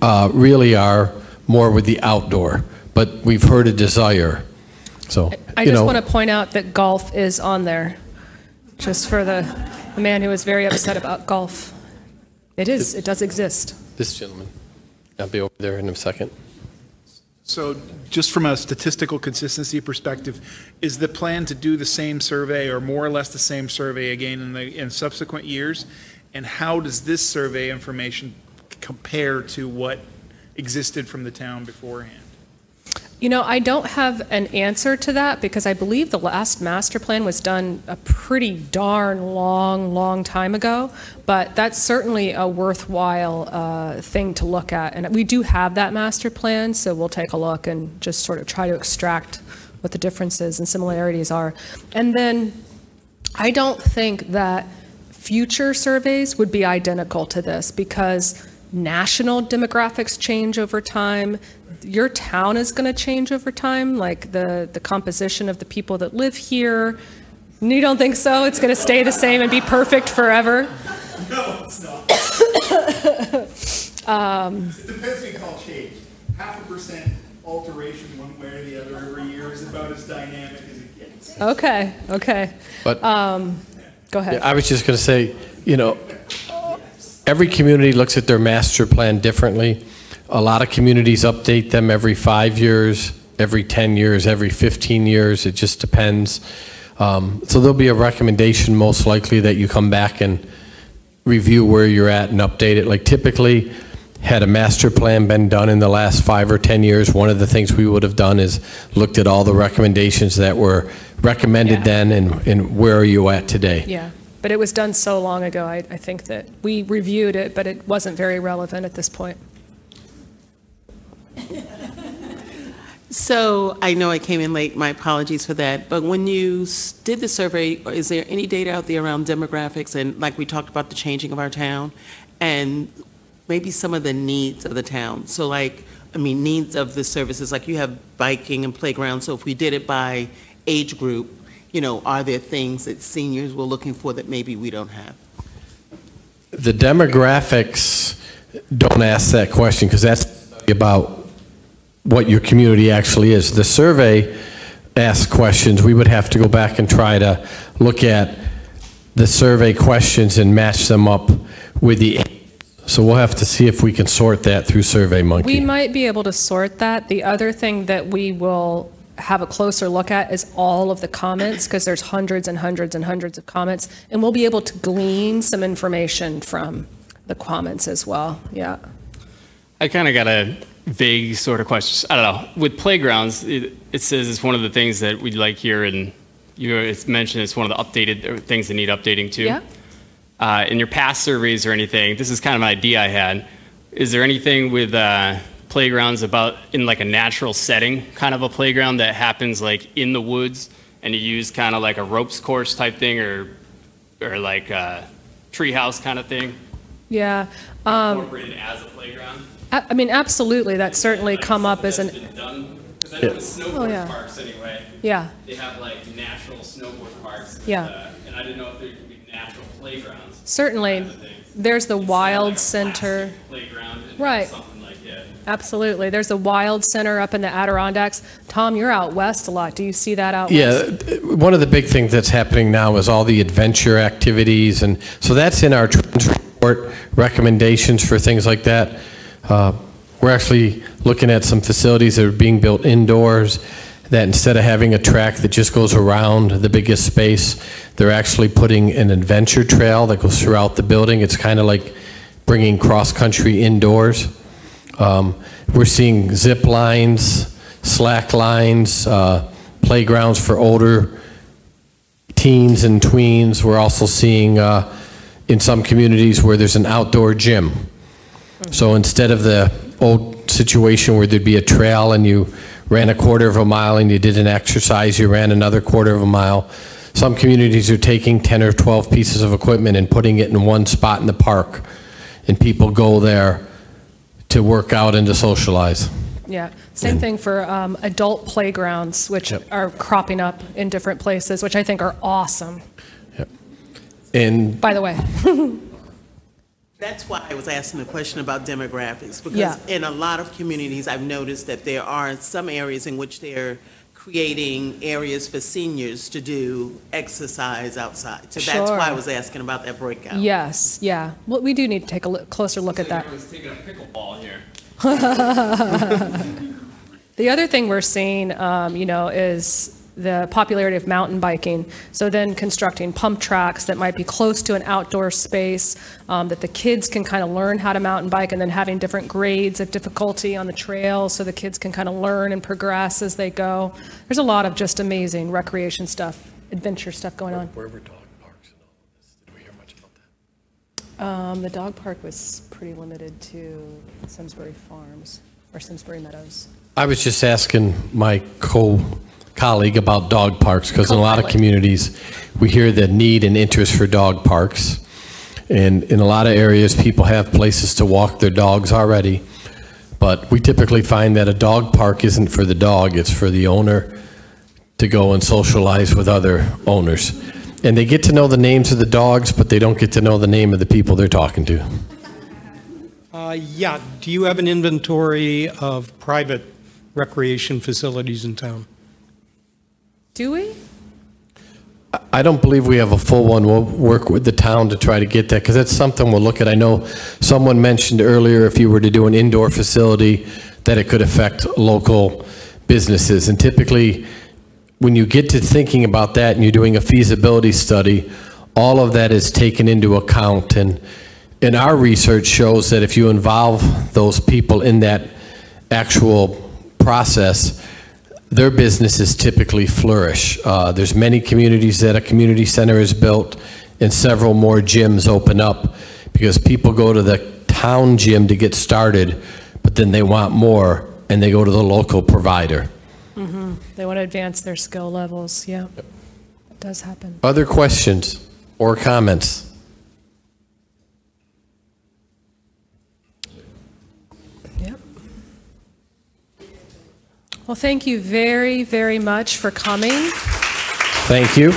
uh, really are more with the outdoor, but we've heard a desire. So, I you just know, want to point out that golf is on there, just for the, the man who was very upset about golf. It is, it does exist. this gentleman, I'll be over there in a second. So just from a statistical consistency perspective, is the plan to do the same survey or more or less the same survey again in the, in subsequent years? And how does this survey information compare to what existed from the town beforehand? You know, I don't have an answer to that because I believe the last master plan was done a pretty darn long, long time ago. But that's certainly a worthwhile uh, thing to look at. And we do have that master plan, so we'll take a look and just sort of try to extract what the differences and similarities are. And then I don't think that future surveys would be identical to this because national demographics change over time. Your town is going to change over time, like the, the composition of the people that live here. You don't think so? It's going to stay the same and be perfect forever? No, it's not. Um, It depends what you call change. Half a percent alteration one way or the other every year is about as dynamic as it gets. Okay, okay. But- Um, Go ahead. Yeah, I was just going to say, you know, every community looks at their master plan differently. A lot of communities update them every five years, every 10 years, every 15 years. It just depends. Um, So there'll be a recommendation most likely that you come back and review where you're at and update it. Like typically, had a master plan been done in the last five or 10 years, one of the things we would have done is looked at all the recommendations that were recommended then and, and where are you at today? Yeah, but it was done so long ago, I, I think that we reviewed it, but it wasn't very relevant at this point. So I know I came in late, my apologies for that, but when you did the survey, is there any data out there around demographics and like we talked about the changing of our town and maybe some of the needs of the town? So like, I mean, needs of the services, like you have biking and playgrounds, so if we did it by age group, you know, are there things that seniors were looking for that maybe we don't have? The demographics don't ask that question because that's about what your community actually is. The survey asks questions. We would have to go back and try to look at the survey questions and match them up with the, so we'll have to see if we can sort that through SurveyMonkey. We might be able to sort that. The other thing that we will have a closer look at is all of the comments, because there's hundreds and hundreds and hundreds of comments, and we'll be able to glean some information from the comments as well, yeah. I kind of got a vague sort of questions. I don't know. With playgrounds, it, it says it's one of the things that we'd like here, and you it's mentioned it's one of the updated things that need updating too. Yeah. Uh, in your past surveys or anything, this is kind of an idea I had. Is there anything with uh, playgrounds about in like a natural setting, kind of a playground that happens like in the woods, and you use kind of like a ropes course type thing, or or like a treehouse kind of thing, Yeah. Um, incorporated as a playground? I I mean, absolutely, that's certainly come up as an, done? Because I know with snowboard Oh, yeah. parks anyway. Yeah. They have like natural snowboard parks. that, Yeah. uh, And I didn't know if there could be natural playgrounds. certainly, there's the Wild Center. Playground. and Right. Like. Absolutely. There's a Wild Center up in the Adirondacks. Tom, you're out west a lot. Do you see that out Yeah, west? th- one of the big things that's happening now is all the adventure activities, and so that's in our trends recommendations for things like that. Uh, We're actually looking at some facilities that are being built indoors, that instead of having a track that just goes around the biggest space, they're actually putting an adventure trail that goes throughout the building. It's kind of like bringing cross-country indoors. Um, We're seeing zip lines, slack lines, uh, playgrounds for older teens and tweens. We're also seeing uh, in some communities where there's an outdoor gym. So instead of the old situation where there'd be a trail and you ran a quarter of a mile and you did an exercise, you ran another quarter of a mile, some communities are taking 10 or 12 pieces of equipment and putting it in one spot in the park. And people go there to work out and to socialize. Yeah, same thing for um, adult playgrounds, which are cropping up in different places, which I think are awesome, And by the way. That's why I was asking the question about demographics, Yeah. because in a lot of communities, I've noticed that there are some areas in which they're creating areas for seniors to do exercise outside. So that's why I was asking about that breakout. Yes, yeah. Well, we do need to take a loo- closer look at that. Everyone's taking a pickleball here. The other thing we're seeing, um, you know, is the popularity of mountain biking. So then constructing pump tracks that might be close to an outdoor space, um, that the kids can kind of learn how to mountain bike, and then having different grades of difficulty on the trail so the kids can kind of learn and progress as they go. There's a lot of just amazing recreation stuff, adventure stuff going on. Where were dog parks and all of this? Did we hear much about that? Um, the dog park was pretty limited to Simsbury Farms or Simsbury Meadows. I was just asking my co-colleague about dog parks, because in a lot of communities, we hear the need and interest for dog parks. And in a lot of areas, people have places to walk their dogs already. But we typically find that a dog park isn't for the dog, it's for the owner to go and socialize with other owners. And they get to know the names of the dogs, but they don't get to know the name of the people they're talking to. Uh, Yeah, do you have an inventory of private recreation facilities in town? Do we? I don't believe we have a full one. We'll work with the town to try to get that, because that's something we'll look at. I know someone mentioned earlier, if you were to do an indoor facility, that it could affect local businesses. And typically, when you get to thinking about that and you're doing a feasibility study, all of that is taken into account. And, and our research shows that if you involve those people in that actual process, their businesses typically flourish. Uh, There's many communities that a community center is built, and several more gyms open up, because people go to the town gym to get started, but then they want more, and they go to the local provider. Mm -hmm. They want to advance their skill levels, yeah. It does happen. Other questions or comments? Yep. Well, thank you very, very much for coming. Thank you.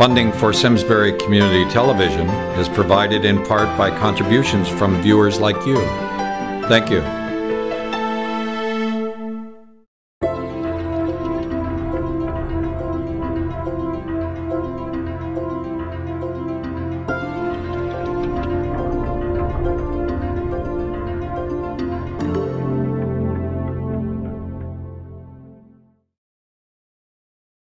Funding for Simsbury Community Television is provided in part by contributions from viewers like you. Thank you.